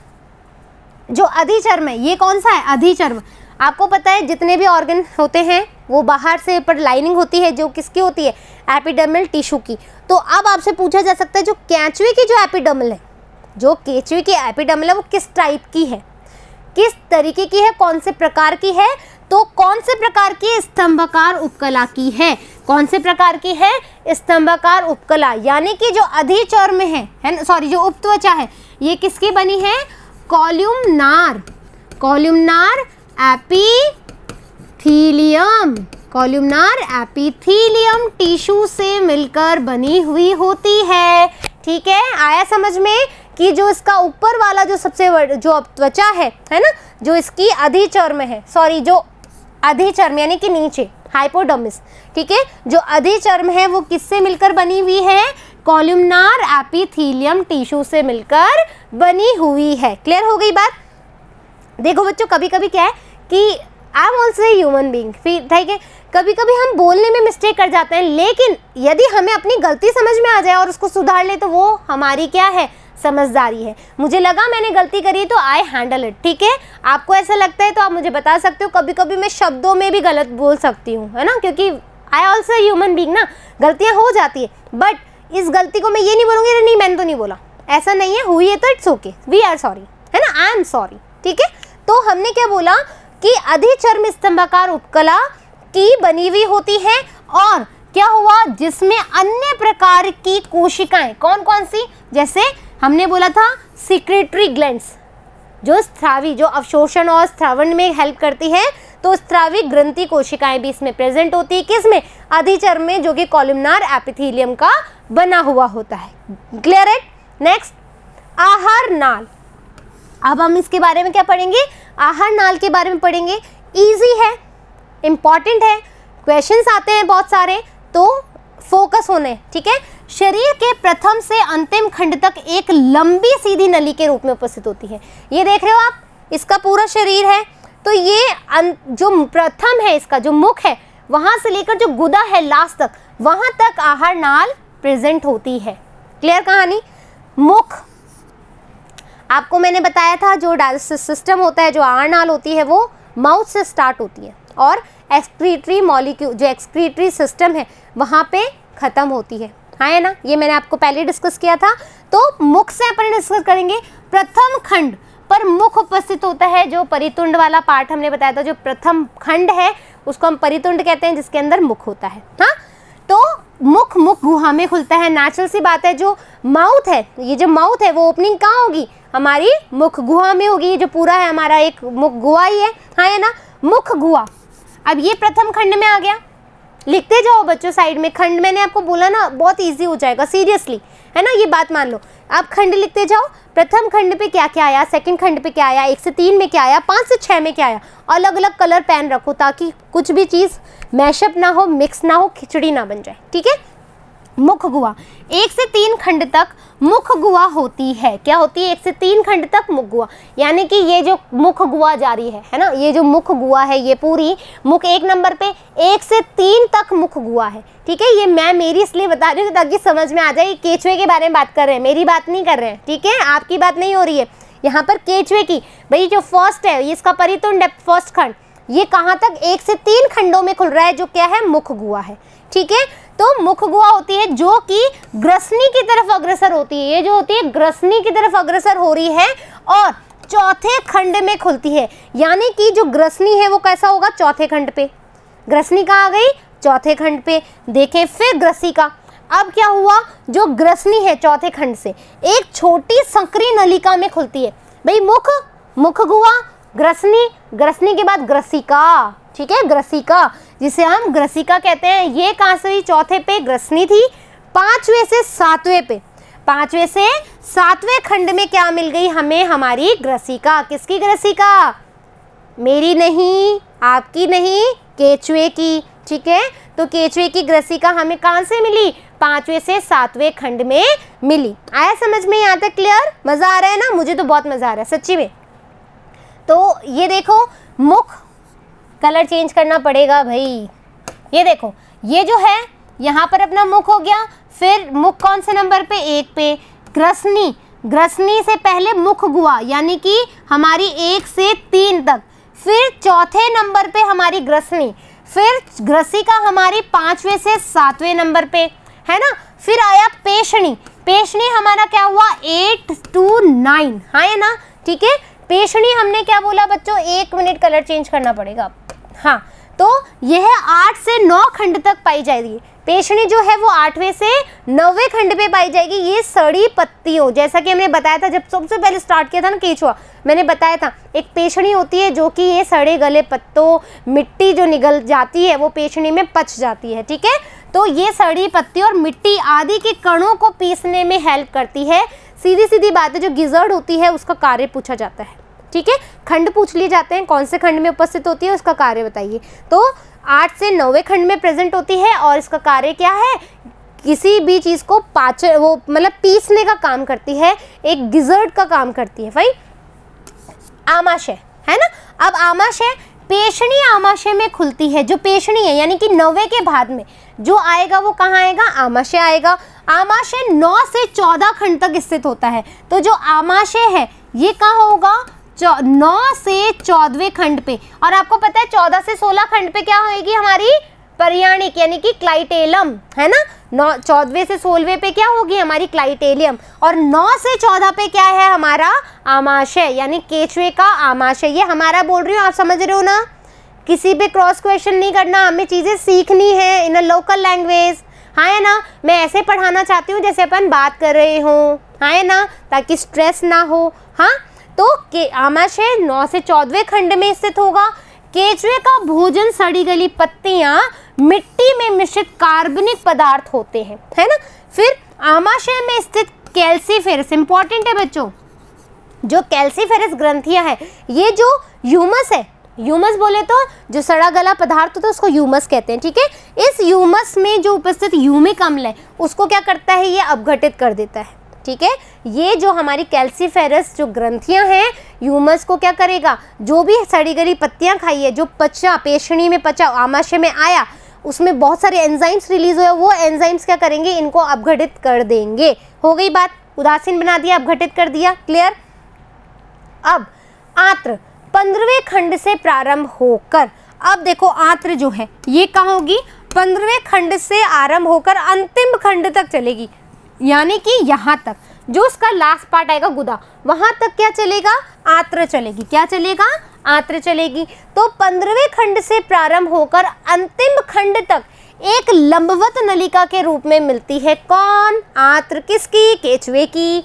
जो अधिचर्म है, ये कौन सा है? अधिचर्म। आपको पता है, जितने भी ऑर्गन होते हैं, वो बाहर से पर लाइनिंग होती है, जो किसकी होती है? एपिडर्मल टिश्यू की। तो अब आपसे पूछा जा सकता है, जो कैचुए की जो एपिडर्मल है जो केचुए की एपिडर्मल है, वो किस टाइप की है? किस तरीके की है? कौन से प्रकार की है? तो कौन से प्रकार की स्तंभकार उपकला की है? कौन से प्रकार की है? स्तंभकार उपकला, यानी कि जो अधिचर्म है है सॉरी जो उपत्वचा है, ये किसकी बनी है? Columnar. Columnar epithelium. Columnar epithelium tissue से मिलकर बनी हुई होती है। ठीक है? आया समझ में? कि जो इसका ऊपर वाला जो सबसे जो त्वचा है है ना? जो इसकी अधिचर्म है सॉरी जो अधिचर्म, यानी कि नीचे हाइपोडर्मिस ठीक है? जो अधिचर्म है, वो किससे मिलकर बनी हुई है? कॉल्यूमनार एपीथीलियम टिश्यू से मिलकर बनी हुई है। क्लियर हो गई बात? देखो बच्चों कभी कभी क्या है कि I am also human being फिर ठीक है? कभी कभी हम बोलने में मिस्टेक कर जाते हैं, लेकिन यदि हमें अपनी गलती समझ में आ जाए और उसको सुधार ले तो वो हमारी क्या है? समझदारी है। मुझे लगा मैंने गलती करी तो आई हैंडल इट ठीक है? आपको ऐसा लगता है तो आप मुझे बता सकते हो। कभी कभी मैं शब्दों में भी गलत बोल सकती हूँ, है ना? क्योंकि आई ऑल्सो ह्यूमन बींग ना, गलतियाँ हो जाती है। बट इस गलती को मैं ये नहीं बोलूँगी नहीं, मैंने तो नहीं बोला। ऐसा नहीं है, हुई है तो it's okay we are sorry है ना? आई एम सॉरी ठीक है? तो हमने क्या बोला कि अधिचर्म स्तंभाकार उपकला की बनी हुई होती है और क्या हुआ? जिसमें अन्य प्रकार की कोशिकाएँ कौन कौन सी? जैसे हमने बोला था सिक्रेटरी ग्लैंड्स जो स्त्रावी, जो अवशोषण और स्त्रावण में हेल्प करती है तो स्त्रावी ग्रंथि कोशिकाएँ भी इसमें प्रेजेंट होती है किसमें अधिचर्म में जो कि कॉलमनार एपिथेलियम का बना हुआ होता है। क्लियर है? नेक्स्ट आहार नाल। अब हम इसके बारे में क्या पढ़ेंगे? आहार नाल के बारे में पढ़ेंगे। ईजी है? इंपॉर्टेंट है? क्वेश्चंस आते हैं बहुत सारे तो फोकस होने ठीक है? शरीर के प्रथम से अंतिम खंड तक एक लंबी सीधी नली के रूप में उपस्थित होती है। ये देख रहे हो आप? इसका पूरा शरीर है। तो ये जो प्रथम है इसका, जो मुख है, वहाँ से लेकर जो गुदा है लास्ट तक, वहाँ तक आहार नाल प्रेजेंट होती है। क्लियर कहानी? मुख। आपको मैंने बताया था, जो डाइजेस्टिव सिस्टम होता है, जो आहार नाल होती है, वो माउथ से स्टार्ट होती है। और एक्सक्रीटरी मॉलिक्यूल जो एक्सक्रीटरी सिस्टम है, वहाँ पे ख़त्म होती है। हाँ ना? ये मैंने आपको पहले डिस्कस किया था। तो मुख से अपन डिस्कस करेंगे, प्रथम खंड पर मुख उपस्थित होता है, जो परितुंड वाला पार्ट हमने बताया था, जो प्रथम खंड है, उसको हम परितुंड कहते हैं, जिसके अंदर मुख होता है। हाँ? तो मुख मुख गुहा में खुलता है। नेचुरल सी बात है, जो माउथ है, ये जो माउथ है, वो ओपनिंग कहाँ होगी? हमारी मुख गुहा में होगी। ये जो पूरा है, हमारा एक मुख गुहा ही है। हाँ है ना? मुख गुहा। अब ये प्रथम खंड में आ गया। लिखते जाओ बच्चों साइड में। खंड मैंने आपको बोला ना, बहुत इजी हो जाएगा सीरियसली है ना? ये बात मान लो। आप खंड लिखते जाओ, प्रथम खंड पे क्या क्या आया सेकंड खंड पे क्या आया, एक से तीन में क्या आया, पाँच से छः में क्या आया अलग अलग कलर पेन रखो ताकि कुछ भी चीज़ मैशअप ना हो मिक्स ना हो, खिचड़ी ना बन जाए। ठीक है? मुख गुआ एक से तीन खंड तक मुख गुआ होती है। क्या होती है? एक से तीन खंड तक मुख गुआ यानी कि ये जो मुख गुआ जारी है है ना? ये जो मुख गुआ है, ये पूरी मुख एक नंबर पे एक से तीन तक मुख गुआ है। ठीक है? ये मैं मेरी इसलिए बता रही हूँ ताकि समझ में आ जाए केचुए के बारे में बात कर रहे हैं। मेरी बात नहीं कर रहे हैं। ठीक है? आपकी बात नहीं हो रही है। यहाँ पर केचुए की, भाई जो फ़र्स्ट है इसका परितुंड फ़र्स्ट खंड। ये कहाँ तक? एक से तीन खंडों में खुल रहा है, जो क्या है? मुख गुआ है। ठीक है? तो मुख गुहा होती है जो कि ग्रसनी की तरफ़ अग्रसर होती है। ये जो होती है, ग्रसनी की तरफ़ अग्रसर हो रही है और चौथे खंड में खुलती है। यानी कि जो ग्रसनी है, वो कैसा होगा? चौथे खंड पे। ग्रसनी कहाँ आ गई? चौथे खंड पे। देखें फिर ग्रसी का अब क्या हुआ? जो ग्रसनी है चौथे खंड से, एक छोटी संकरी नलिका में खुलती है। भाई, मुख मुख गुआ ग्रसनी ग्रसनी के बाद ग्रसिका। ठीक है? ग्रसिका। जिसे हम ग्रसिका कहते हैं, ये कहाँ से चौथे पे ग्रसनी थी, पांचवे से सातवें पे। पांचवे से सातवें खंड में क्या मिल गई हमें? हमारी ग्रसिका। किसकी ग्रसिका? मेरी नहीं, आपकी नहीं, केचुए की। ठीक है? तो केचुए की ग्रसिका हमें कहाँ से मिली? पाँचवें से सातवें खंड में मिली। आया समझ में? यहाँ तक क्लियर मज़ा आ रहा है ना? मुझे तो बहुत मज़ा आ रहा है, सच्ची में। तो ये देखो, मुख कलर चेंज करना पड़ेगा भाई। ये देखो, ये जो है, यहाँ पर अपना मुख हो गया, फिर मुख कौन से नंबर पे? एक पे। ग्रसनी। ग्रसनी से पहले मुख गुआ यानी कि हमारी एक से तीन तक। फिर चौथे नंबर पे हमारी ग्रसनी। फिर ग्रसिका हमारी पाँचवें से सातवें नंबर पे, है ना? फिर आया पेशणी पेशनी हमारा क्या हुआ? Eight two nine. हाँ ना? ठीक है? पेशणी हमने क्या बोला बच्चों? एक मिनट कलर चेंज करना पड़ेगा। हाँ तो यह आठ से नौ खंड तक पाई जाएगी। पेशणी जो है वो आठवें से नौवे खंड पे पाई जाएगी, ये सड़ी पत्तियों, जैसा कि हमने बताया था, जब सबसे पहले स्टार्ट किया था ना केचुआ, मैंने बताया था, एक पेशणी होती है जो कि ये सड़े गले पत्तों, मिट्टी जो निगल जाती है, वो पेशणी में पच जाती है, ठीक है? तो ये सड़ी पत्ती और मिट्टी आदि के कणों को पीसने में हेल्प करती है। सीधी सीधी बात है, जो गिजर्ड होती है, उसका कार्य पूछा जाता है। ठीक है? खंड पूछ लिए जाते हैं, कौन से खंड में उपस्थित होती है, उसका कार्य बताइए। तो आठ से नौवे खंड में प्रेजेंट होती है और इसका कार्य क्या है? किसी भी चीज़ को पाच वो मतलब पीसने का काम करती है, एक गिजर्ड का काम करती है भाई आमाशय, है ना? अब आमाशय पेशणी आमाशय में खुलती है, जो पेशणी है, यानी कि नवे के बाद में। जो आएगा, वो कहाँ आएगा? आमाशय आएगा। आमाशय नौ से चौदह खंड तक स्थित होता है। तो जो आमाशय है, ये कहाँ होगा? नौ से चौदहवें खंड पे। और आपको पता है, चौदह से सोलह खंड पे क्या होगी हमारी? परियाणिक, यानी कि क्लाइटेलम, है ना? नौ, चौदहवें से सोलहवें पे क्या होगी हमारी क्लाइटेलियम? और नौ से चौदह पे क्या है हमारा आमाशय, यानी केचुए का आमाशय। ये हमारा बोल रही हूँ, आप समझ रहे हो ना? किसी पे क्रॉस क्वेश्चन नहीं करना, हमें चीज़ें सीखनी है इन अ लोकल लैंग्वेज। हाँ है ना? मैं ऐसे पढ़ाना चाहती हूँ, जैसे अपन बात कर रहे हो। हाँ है ना? ताकि स्ट्रेस ना हो। हाँ? तो के, आमाशय नौ से चौदहवें खंड में स्थित होगा। केचुए का भोजन, सड़ी गली पत्तियाँ मिट्टी में मिश्रित कार्बनिक पदार्थ होते हैं, है ना? फिर आमाशय में स्थित कैल्सीफेरस इंपॉर्टेंट है बच्चों, जो कैल्सीफेरस ग्रंथियाँ है, ये जो ह्यूमस है, ह्यूमस बोले तो जो सड़ा गला पदार्थ होता है, उसको ह्यूमस कहते हैं, ठीक है? इस ह्यूमस में जो उपस्थित ह्यूमिक अम्ल है, उसको क्या करता है, ये अपघटित कर देता है। ठीक है? ये जो हमारी कैल्सीफेरस जो ग्रंथियाँ हैं ह्यूमस को क्या करेगा? जो भी सड़ी गली पत्तियाँ खाई है, जो पचा पेशणी में पचा, आमाशय में आया, उसमें बहुत सारे एंजाइम्स रिलीज़ हुए, वो एंजाइम्स क्या करेंगे? इनको अपघटित कर देंगे। हो गई बात? उदासीन बना दिया, अपघटित कर दिया। क्लियर अब, आत्र, पंद्रहवें खंड से प्रारंभ होकर, अब देखो आत्र जो है, ये कहाँ होगी? पंद्रहवें खंड से आरंभ होकर, अंतिम खंड तक चलेगी। यानी कि यहाँ तक, जो उसका लास्ट पार्ट आएगा गुदा, वहाँ तक क्या चलेगा? आत्र चलेगी। क्या चलेगा? आत्र चलेगी। तो पंद्रहवें खंड से प्रारंभ होकर अंतिम खंड तक एक लंबवत नलिका के रूप में मिलती है कौन? आत्र किसकी? केचुए की।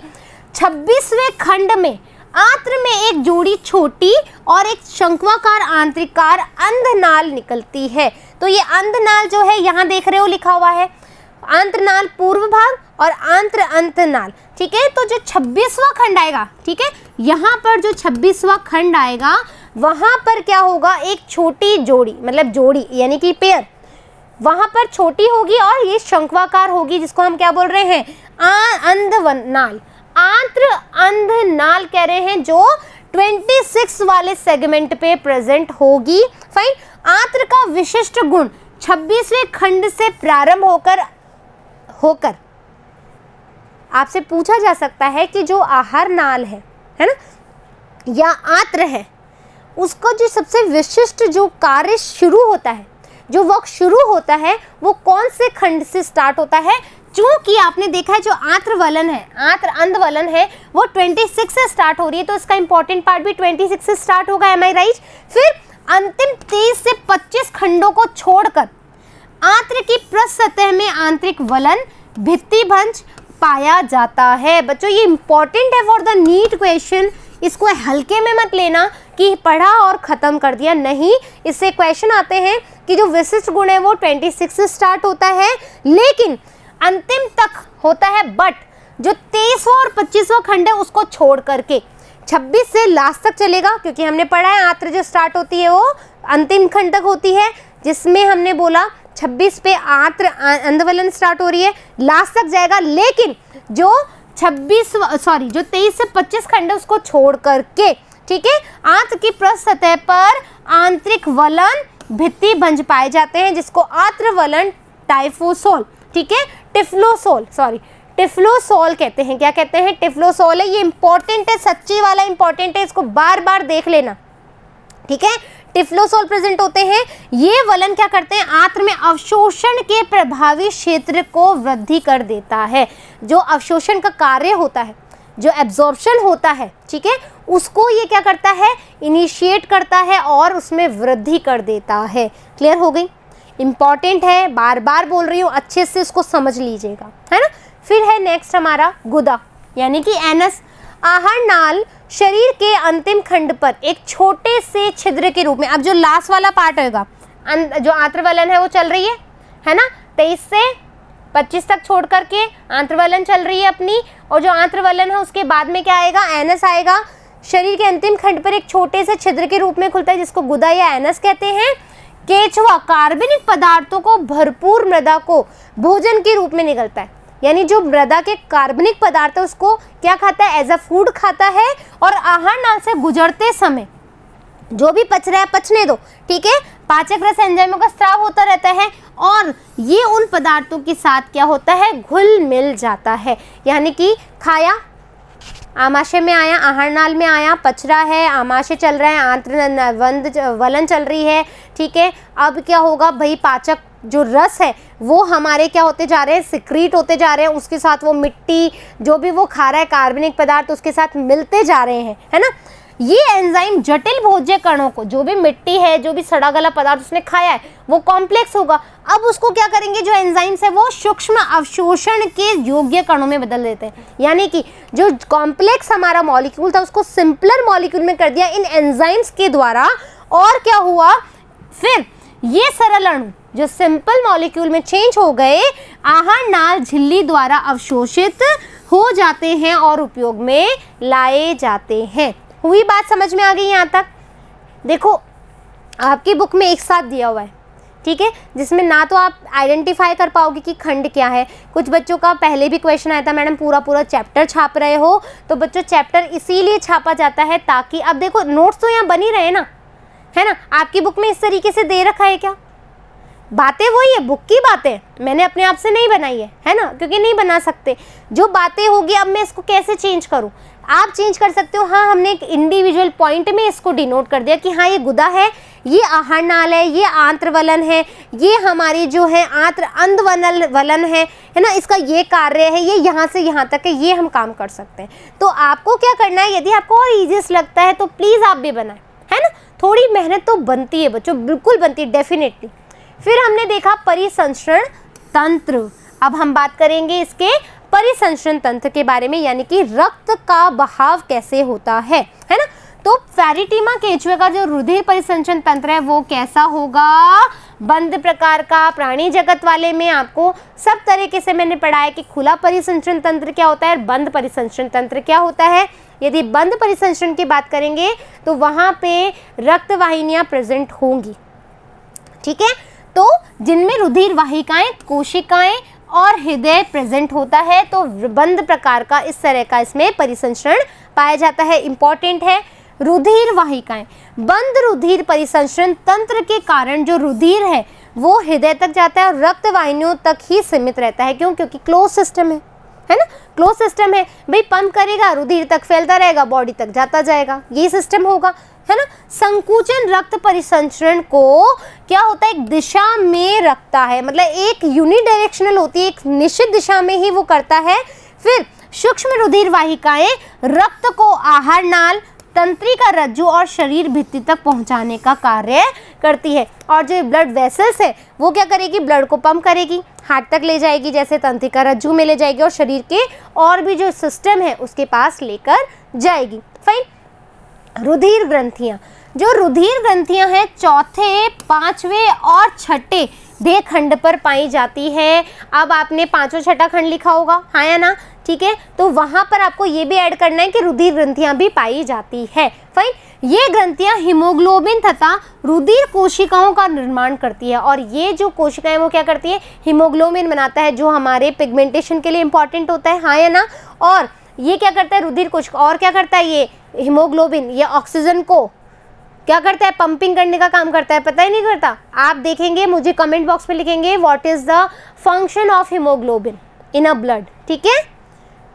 छब्बीसवें खंड में आत्र में एक जोड़ी छोटी और एक शंक्वाकार आंतरिकार अंधनाल निकलती है। तो ये अंधनाल जो है, यहाँ देख रहे हो लिखा हुआ है। आंत्रनाल पूर्व भाग और आंत्र अंतनाल ठीक है? तो जो छब्बीसवा खंड आएगा, ठीक है? यहाँ पर जो छब्बीसवा खंड आएगा, वहाँ पर क्या होगा? एक छोटी जोड़ी मतलब जोड़ी, यानी कि पेयर वहाँ पर छोटी होगी और ये शंक्वाकार होगी, जिसको हम क्या बोल रहे हैं? अंध नाल आंत्र अंध नाल कह रहे हैं जो 26 वाले सेगमेंट पे प्रेजेंट होगी। फाइन आंत्र का विशिष्ट गुण 26वें खंड से प्रारंभ होकर होकर आपसे पूछा जा सकता है कि जो आहार नाल है है ना, या आत्र है, उसका जो सबसे विशिष्ट जो कार्य शुरू होता है, जो वक्त शुरू होता है, वो कौन से खंड से स्टार्ट होता है? चूँकि आपने देखा है जो आंत्र वलन है, आंत्र अंध वलन है, वो 26 से स्टार्ट हो रही है तो इसका इंपॉर्टेंट पार्ट भी 26 से स्टार्ट होगा एम आई राइट फिर अंतिम 30 से 25 खंडों को छोड़कर आंत्र की पृष्ठ सतह में आंतरिक वलन, भित्ति भंज पाया जाता है। बच्चों, ये इंपॉर्टेंट है फॉर द नीट क्वेश्चन इसको हल्के में मत लेना कि पढ़ा और ख़त्म कर दिया। नहीं, इससे क्वेश्चन आते हैं कि जो विशिष्ट गुण है वो 26 से स्टार्ट होता है। लेकिन अंतिम तक होता है बट जो तेईसवा और पच्चीसवा खंड है, उसको छोड़ करके 26 से लास्ट तक चलेगा, क्योंकि हमने पढ़ा है आत्र जो स्टार्ट होती है वो अंतिम खंड तक होती है, जिसमें हमने बोला 26 पे आंत्र अंधवलन स्टार्ट हो रही है। लास्ट तक जाएगा, लेकिन जो 26 सॉरी जो 23 से 25 खंड उसको छोड़ करके, ठीक है? आंत की सतह पर आंतरिक वलन भित्ति भंज पाए जाते हैं, जिसको आत्र वलन टाइफोसोल ठीक है? टिफ्लोसोल सॉरी टिफ्लोसोल कहते हैं। क्या कहते हैं? टिफ्लोसोल है, ये इंपॉर्टेंट है, सच्ची वाला इंपॉर्टेंट है, इसको बार बार देख लेना, ठीक है? टिफ्लोसोल प्रेजेंट होते हैं। ये वलन क्या करते हैं? आंत्र में अवशोषण के प्रभावी क्षेत्र को वृद्धि कर देता है। जो अवशोषण का कार्य होता है, जो एब्जॉर्प्शन होता है, ठीक है? उसको ये क्या करता है? इनिशिएट करता है और उसमें वृद्धि कर देता है। क्लियर हो गई? इंपॉर्टेंट है बार बार बोल रही हूँ, अच्छे से उसको समझ लीजिएगा, है ना? फिर है नेक्स्ट हमारा गुदा, यानी कि एनस आहार नाल शरीर के अंतिम खंड पर, एक छोटे से छिद्र के रूप में। अब जो लास्ट वाला पार्ट होगा जो आंत्रवलन है वो चल रही है है ना? तेईस से पच्चीस तक छोड़ करके आंत्रवलन चल रही है अपनी, और जो आंत्रवलन है उसके बाद में क्या आएगा? एनस आएगा। शरीर के अंतिम खंड पर एक छोटे से छिद्र के रूप में खुलता है, जिसको गुदा या एनस कहते हैं। केचुआ कार्बनिक पदार्थों को भरपूर मृदा को भोजन के रूप में निकलता है। यानी जो मृदा के कार्बनिक पदार्थ है, उसको क्या खाता है? एज अ फ़ूड खाता है और आहार नाल से गुजरते समय जो भी पच रहा है, पचने दो, ठीक है? पाचक रस एंजाइमों का स्त्राव होता रहता है और ये उन पदार्थों के साथ क्या होता है? घुल मिल जाता है। यानी कि खाया, आमाशय में आया, आहार नाल में आया पचरा है, आमाशय चल रहा है, आंत्र वलन चल रही है, ठीक है? अब क्या होगा? भाई पाचक जो रस है, वो हमारे क्या होते जा रहे हैं सिक्रीट होते जा रहे हैं, उसके साथ वो मिट्टी, जो भी वो खा रहा है कार्बनिक पदार्थ, उसके साथ मिलते जा रहे हैं, है ना? ये एंजाइम जटिल भोज्य कणों को, जो भी मिट्टी है, जो भी सड़ा गला पदार्थ उसने खाया है, वो कॉम्प्लेक्स होगा। अब उसको क्या करेंगे, जो एंजाइम्स है, वो सूक्ष्म अवशोषण के योग्य कणों में बदल देते हैं। यानी कि जो कॉम्प्लेक्स हमारा मॉलिक्यूल था, उसको सिंपलर मॉलिक्यूल में कर दिया इन एंजाइम्स के द्वारा, और क्या हुआ? फिर ये सरल अणु जो सिंपल मॉलिक्यूल में चेंज हो गए, आहार नाल झिल्ली द्वारा अवशोषित हो जाते हैं और उपयोग में लाए जाते हैं। हुई बात समझ में आ गई यहाँ तक? देखो, आपकी बुक में एक साथ दिया हुआ है, ठीक है? जिसमें ना तो आप आइडेंटिफाई कर पाओगे कि खंड क्या है। कुछ बच्चों का पहले भी क्वेश्चन आया था, मैडम पूरा पूरा चैप्टर छाप रहे हो तो बच्चों चैप्टर इसीलिए छापा जाता है ताकि अब देखो नोट्स तो यहाँ बनी रहे ना, है ना? आपकी बुक में इस तरीके से दे रखा है क्या? बातें वही है बुक की बातें। मैंने अपने आप से नहीं बनाई है है ना? क्योंकि नहीं बना सकते। जो बातें होगी, अब मैं इसको कैसे चेंज करूँ? आप चेंज कर सकते हो। हाँ हमने एक इंडिविजुअल पॉइंट में इसको डिनोट कर दिया कि हाँ ये गुदा है, ये आहार नाल है, ये आंत्रवलन है, ये हमारी जो है आंत्र अंधवनल वलन है है ना? इसका ये कार्य है, ये यहाँ से यहाँ तक है, ये हम काम कर सकते हैं। तो आपको क्या करना है? यदि आपको और ईजिएस्ट लगता है तो प्लीज़ आप भी बनाएँ, है ना? थोड़ी मेहनत तो बनती है, बच्चों, बिल्कुल बनती है डेफिनेटली फिर हमने देखा परिसंचरण तंत्र। अब हम बात करेंगे इसके परिसंचरण तंत्र के बारे में, यानी कि रक्त का बहाव कैसे होता है है ना? तो फेरिटीमा केचुए का जो रुधिर परिसंचरण तंत्र है, वो कैसा होगा? बंद प्रकार का, प्राणी जगत वाले में आपको सब तरीके से मैंने पढ़ा है कि खुला परिसंचरण तंत्र क्या होता है और बंद परिसंचरण तंत्र क्या होता है। यदि बंद परिसंचरण की बात करेंगे तो वहाँ पे रक्त वाहिनियाँ प्रेजेंट होंगी। ठीक है? तो जिनमें रुधिर वाहिकाएँ, कोशिकाएँ और हृदय प्रेजेंट होता है तो बंद प्रकार का इस तरह का इसमें परिसंचरण पाया जाता है। इंपॉर्टेंट है, रुधिर वाहिकाएँ। बंद रुधिर परिसंचरण तंत्र के कारण जो रुधिर है, वो हृदय तक जाता है और रक्त वाहिनियों तक ही सीमित रहता है। क्यों? क्योंकि क्लोज सिस्टम है है ना? क्लोज सिस्टम है, भाई पंप करेगा, रुधिर तक फैलता रहेगा बॉडी तक जाता जाएगा। ये सिस्टम होगा। है ना? संकुचन रक्त परिसंचरण को क्या होता है? एक दिशा में रखता है। मतलब एक यूनिडायरेक्शनल होती है, एक निश्चित दिशा में ही वो करता है। फिर सूक्ष्म रुधिर वाहिकाएँ रक्त को आहार नाल, तंत्री का रज्जु और शरीर भित्ति तक पहुँचाने का कार्य करती है। और जो ब्लड वेसल्स है, वो क्या करेगी? ब्लड को पंप करेगी। हार्ट तक ले जाएगी, जैसे तंत्रिका रज्जु में ले जाएगी और शरीर के और भी जो सिस्टम है, उसके पास लेकर जाएगी। फाइन रुधिर ग्रंथियाँ। जो रुधिर ग्रंथियाँ हैं, चौथे, पाँचवें और छठे देह खंड पर पाई जाती है। अब आपने पाँचों छठा खंड लिखा होगा हाँ या ना? ठीक है? तो वहाँ पर आपको ये भी ऐड करना है कि रुधिर ग्रंथियाँ भी पाई जाती है। फाइन ये ग्रंथियाँ हीमोग्लोबिन तथा रुधिर कोशिकाओं का निर्माण करती है। और ये जो कोशिकाएँ वो क्या करती है? हीमोग्लोबिन बनाता है, जो हमारे पिगमेंटेशन के लिए इंपॉर्टेंट होता है हाँ या ना? और ये क्या करता है? रुधिर कोशिका, और क्या करता है ये? हीमोग्लोबिन, ये ऑक्सीजन को क्या करता है? पंपिंग करने का काम करता है, पता ही नहीं करता। आप देखेंगे, मुझे कमेंट बॉक्स में लिखेंगे what is the function of haemoglobin in a blood ठीक है?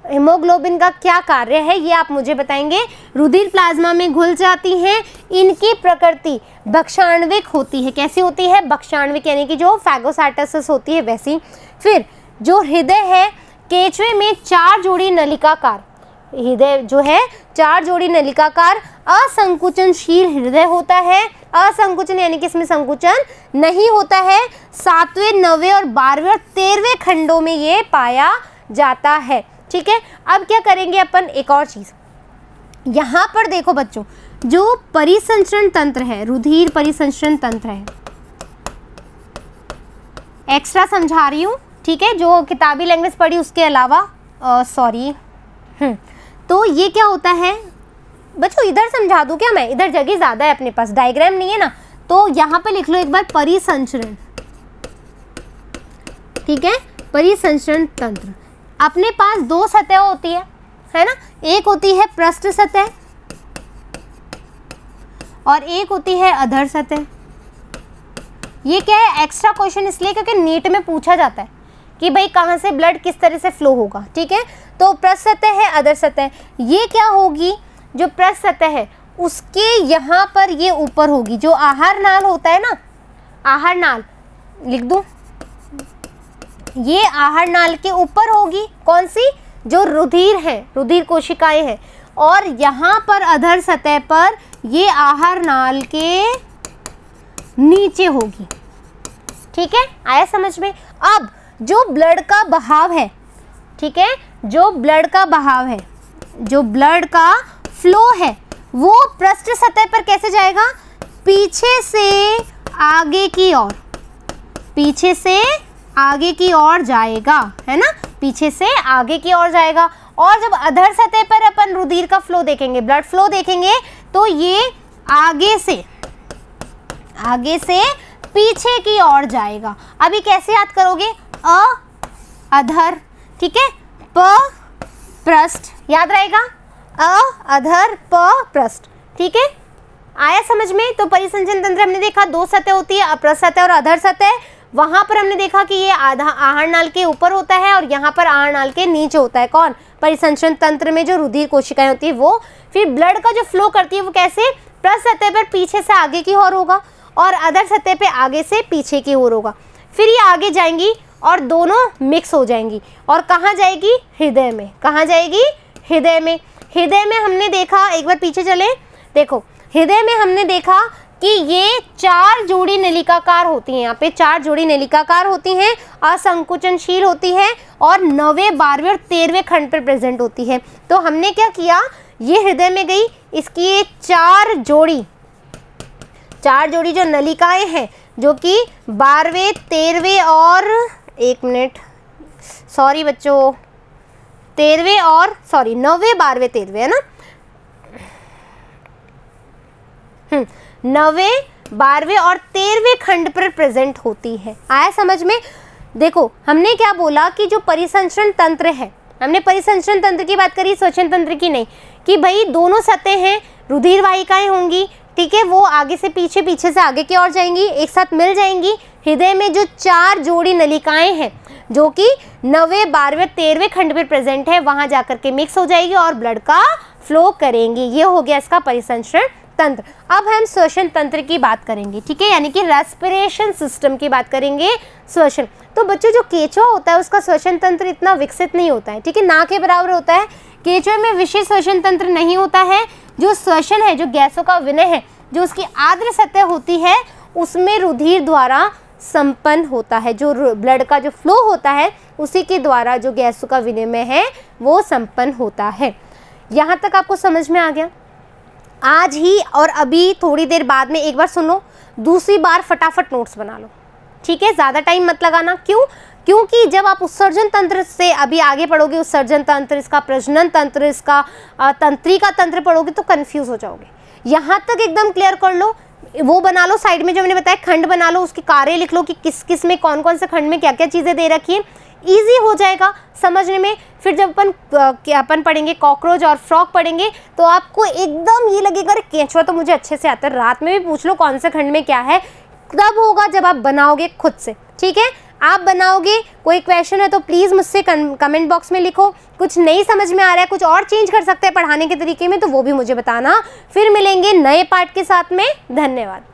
हीमोग्लोबिन का क्या कार्य है, ये आप मुझे बताएँगे। रुधिर प्लाज्मा में घुल जाती हैं, इनकी प्रकृति भक्षाणविक होती है। कैसी होती है? भक्षाणविक, यानी कि जो फैगोसाइटोसिस होती है, वैसी। फिर, जो हृदय है केचवे में चार जोड़ी नलिकाकार। हृदय जो है चार जोड़ी नलिकाकार असंकुचनशील हृदय होता है। असंकुचन यानी कि इसमें संकुचन नहीं होता है। सातवें नवे और बारहवें और तेरहवें खंडों में ये पाया जाता है। ठीक है? अब क्या करेंगे अपन एक और चीज़। यहाँ पर देखो बच्चों जो परिसंचरण तंत्र है रुधिर परिसंचरण तंत्र है। एक्स्ट्रा समझा रही हूँ ठीक है? जो किताबी लैंग्वेज पढ़ी उसके अलावा सॉरी हम्म, तो ये क्या होता है? बच्चों, इधर समझा दूँ क्या मैं? इधर जगह ज़्यादा है अपने पास। डायग्राम नहीं है ना? तो यहाँ पे लिख लो एक बार परिसंचरण। ठीक है? परिसंचरण तंत्र। अपने पास दो सतह होती है है ना? एक होती है पृष्ठ सतह और एक होती है अधर सतह। ये क्या है? एक्स्ट्रा क्वेश्चन इसलिए क्योंकि नीट में पूछा जाता है। कि भाई कहाँ से ब्लड किस तरह से फ्लो होगा, ठीक है? तो पृष्ठ सतह है, अदर सतह ये क्या होगी? जो पृष्ठ सतह है, उसके यहाँ पर ये ऊपर होगी। जो आहार नाल होता है ना, आहार नाल, लिख दूँ? ये आहार नाल के ऊपर होगी। कौन सी? जो रुधिर है, रुधिर कोशिकाएँ हैं। और यहाँ पर अधर सतह पर ये आहार नाल के नीचे होगी। ठीक है? आया समझ में? अब जो ब्लड का बहाव है, ठीक है? जो ब्लड का बहाव है, जो ब्लड का फ्लो है, वो पृष्ठ सतह पर कैसे जाएगा? पीछे से आगे की ओर, पीछे से आगे की ओर जाएगा, है ना? पीछे से आगे की ओर जाएगा। और जब अधर सतह पर अपन रुधिर का फ्लो देखेंगे ब्लड फ्लो देखेंगे तो ये आगे से आगे से पीछे की ओर जाएगा। अभी कैसे याद करोगे? अ, अधर, ठीक है? प, पृष्ठ, याद रहेगा? अ, अधर, प, पृष्ठ, ठीक है? आया समझ में? तो परिसंचन तंत्र हमने देखा दो सतह होती है अप्रस्थ सतह और अधर सतह। वहाँ पर हमने देखा कि ये आधा आहार नाल के ऊपर होता है और यहाँ पर आहार नाल के नीचे होता है। कौन? परिसंचरण तंत्र में जो रुधिर कोशिकाएँ होती है, वो। फिर ब्लड का जो फ्लो करती है, वो कैसे? प्रस सतह पर पीछे से आगे की ओर होगा और अदर सतह पे आगे से पीछे की ओर होगा। फिर ये आगे जाएँगी और दोनों मिक्स हो जाएँगी। और कहाँ जाएगी? हृदय में। कहाँ जाएगी? हृदय में। हृदय में हमने देखा, एक बार पीछे चले। देखो, हृदय में हमने देखा कि ये चार जोड़ी नलिकाकार होती हैं। यहाँ पे चार जोड़ी नलिकाकार होती हैं, असंकुचनशील होती है और नवे, बारहवें और तेरहवें खंड पर प्रेजेंट होती है। तो हमने क्या किया? ये हृदय में गई, इसकी ये चार जोड़ी चार जोड़ी जो नलिकाएँ हैं, जो कि बारहवें, तेरहवें और एक मिनट। सॉरी बच्चों। तेरहवें और सॉरी नवे, बारहवें, तेरहवें, है ना? हम्म नवे, बारहवें और तेरहवें खंड पर प्रेजेंट होती है। आया समझ में? देखो, हमने क्या बोला कि जो परिसंचरण तंत्र है, हमने परिसंचरण तंत्र की बात करी श्वसन तंत्र की नहीं, कि भाई दोनों सतह हैं, रुधिर वाहिकाएँ होंगी, ठीक है, वो आगे से पीछे पीछे से आगे की ओर जाएँगी, एक साथ मिल जाएँगी हृदय में जो चार जोड़ी नलिकाएँ हैं, जो कि नवे, बारहवें, तेरहवें खंड में प्रेजेंट है, वहाँ जाकर के मिक्स हो जाएगी और ब्लड का फ्लो करेंगी। ये हो गया इसका परिसंचरण तंत्र। अब हम श्वसन तंत्र की बात करेंगे, ठीक है? यानी कि रेस्पिरेशन सिस्टम की बात करेंगे श्वसन। तो बच्चों, जो केचुआ होता है, उसका श्वसन तंत्र इतना विकसित नहीं होता है, ठीक है? ना के बराबर होता है। केचुए में विशेष श्वसन तंत्र नहीं होता है। जो श्वसन है, जो गैसों का विनय है, जो उसकी आर्द्र सतह होती है, उसमें रुधिर द्वारा संपन्न होता है, जो ब्लड का जो फ्लो होता है, उसी के द्वारा जो गैसों का विनिमय है, वो संपन्न होता है। यहाँ तक आपको समझ में आ गया? आज ही और अभी थोड़ी देर बाद में एक बार सुनो दूसरी बार फटाफट नोट्स बना लो। ठीक है? ज़्यादा टाइम मत लगाना। क्यों? क्योंकि जब आप उत्सर्जन तंत्र से अभी आगे पढ़ोगे, उत्सर्जन तंत्र, इसका प्रजनन तंत्र, इसका तंत्री का तंत्र पढ़ोगे तो कन्फ्यूज़ हो जाओगे। यहाँ तक एकदम क्लियर कर लो। वो बना लो, साइड में जो मैंने बताया, खंड बना लो, उसकी कार्य लिख लो कि किस किसमें कौन कौन से खंड में क्या क्या चीज़ें दे रखी हैं। ईजी हो जाएगा समझने में। फिर जब अपन अपन पढ़ेंगे कॉकरोच और फ्रॉक पढ़ेंगे तो आपको एकदम ये लगेगा, अरे, केंचुआ तो मुझे अच्छे से आता है। रात में भी पूछ लो कौन से खंड में क्या है। तब होगा जब आप बनाओगे खुद से। ठीक है? आप बनाओगे, कोई क्वेश्चन है तो प्लीज़ मुझसे कमेंट बॉक्स में लिखो। कुछ नहीं समझ में आ रहा है, कुछ और चेंज कर सकते हैं पढ़ाने के तरीके में तो वो भी मुझे बताना। फिर मिलेंगे नए पार्ट के साथ में। धन्यवाद।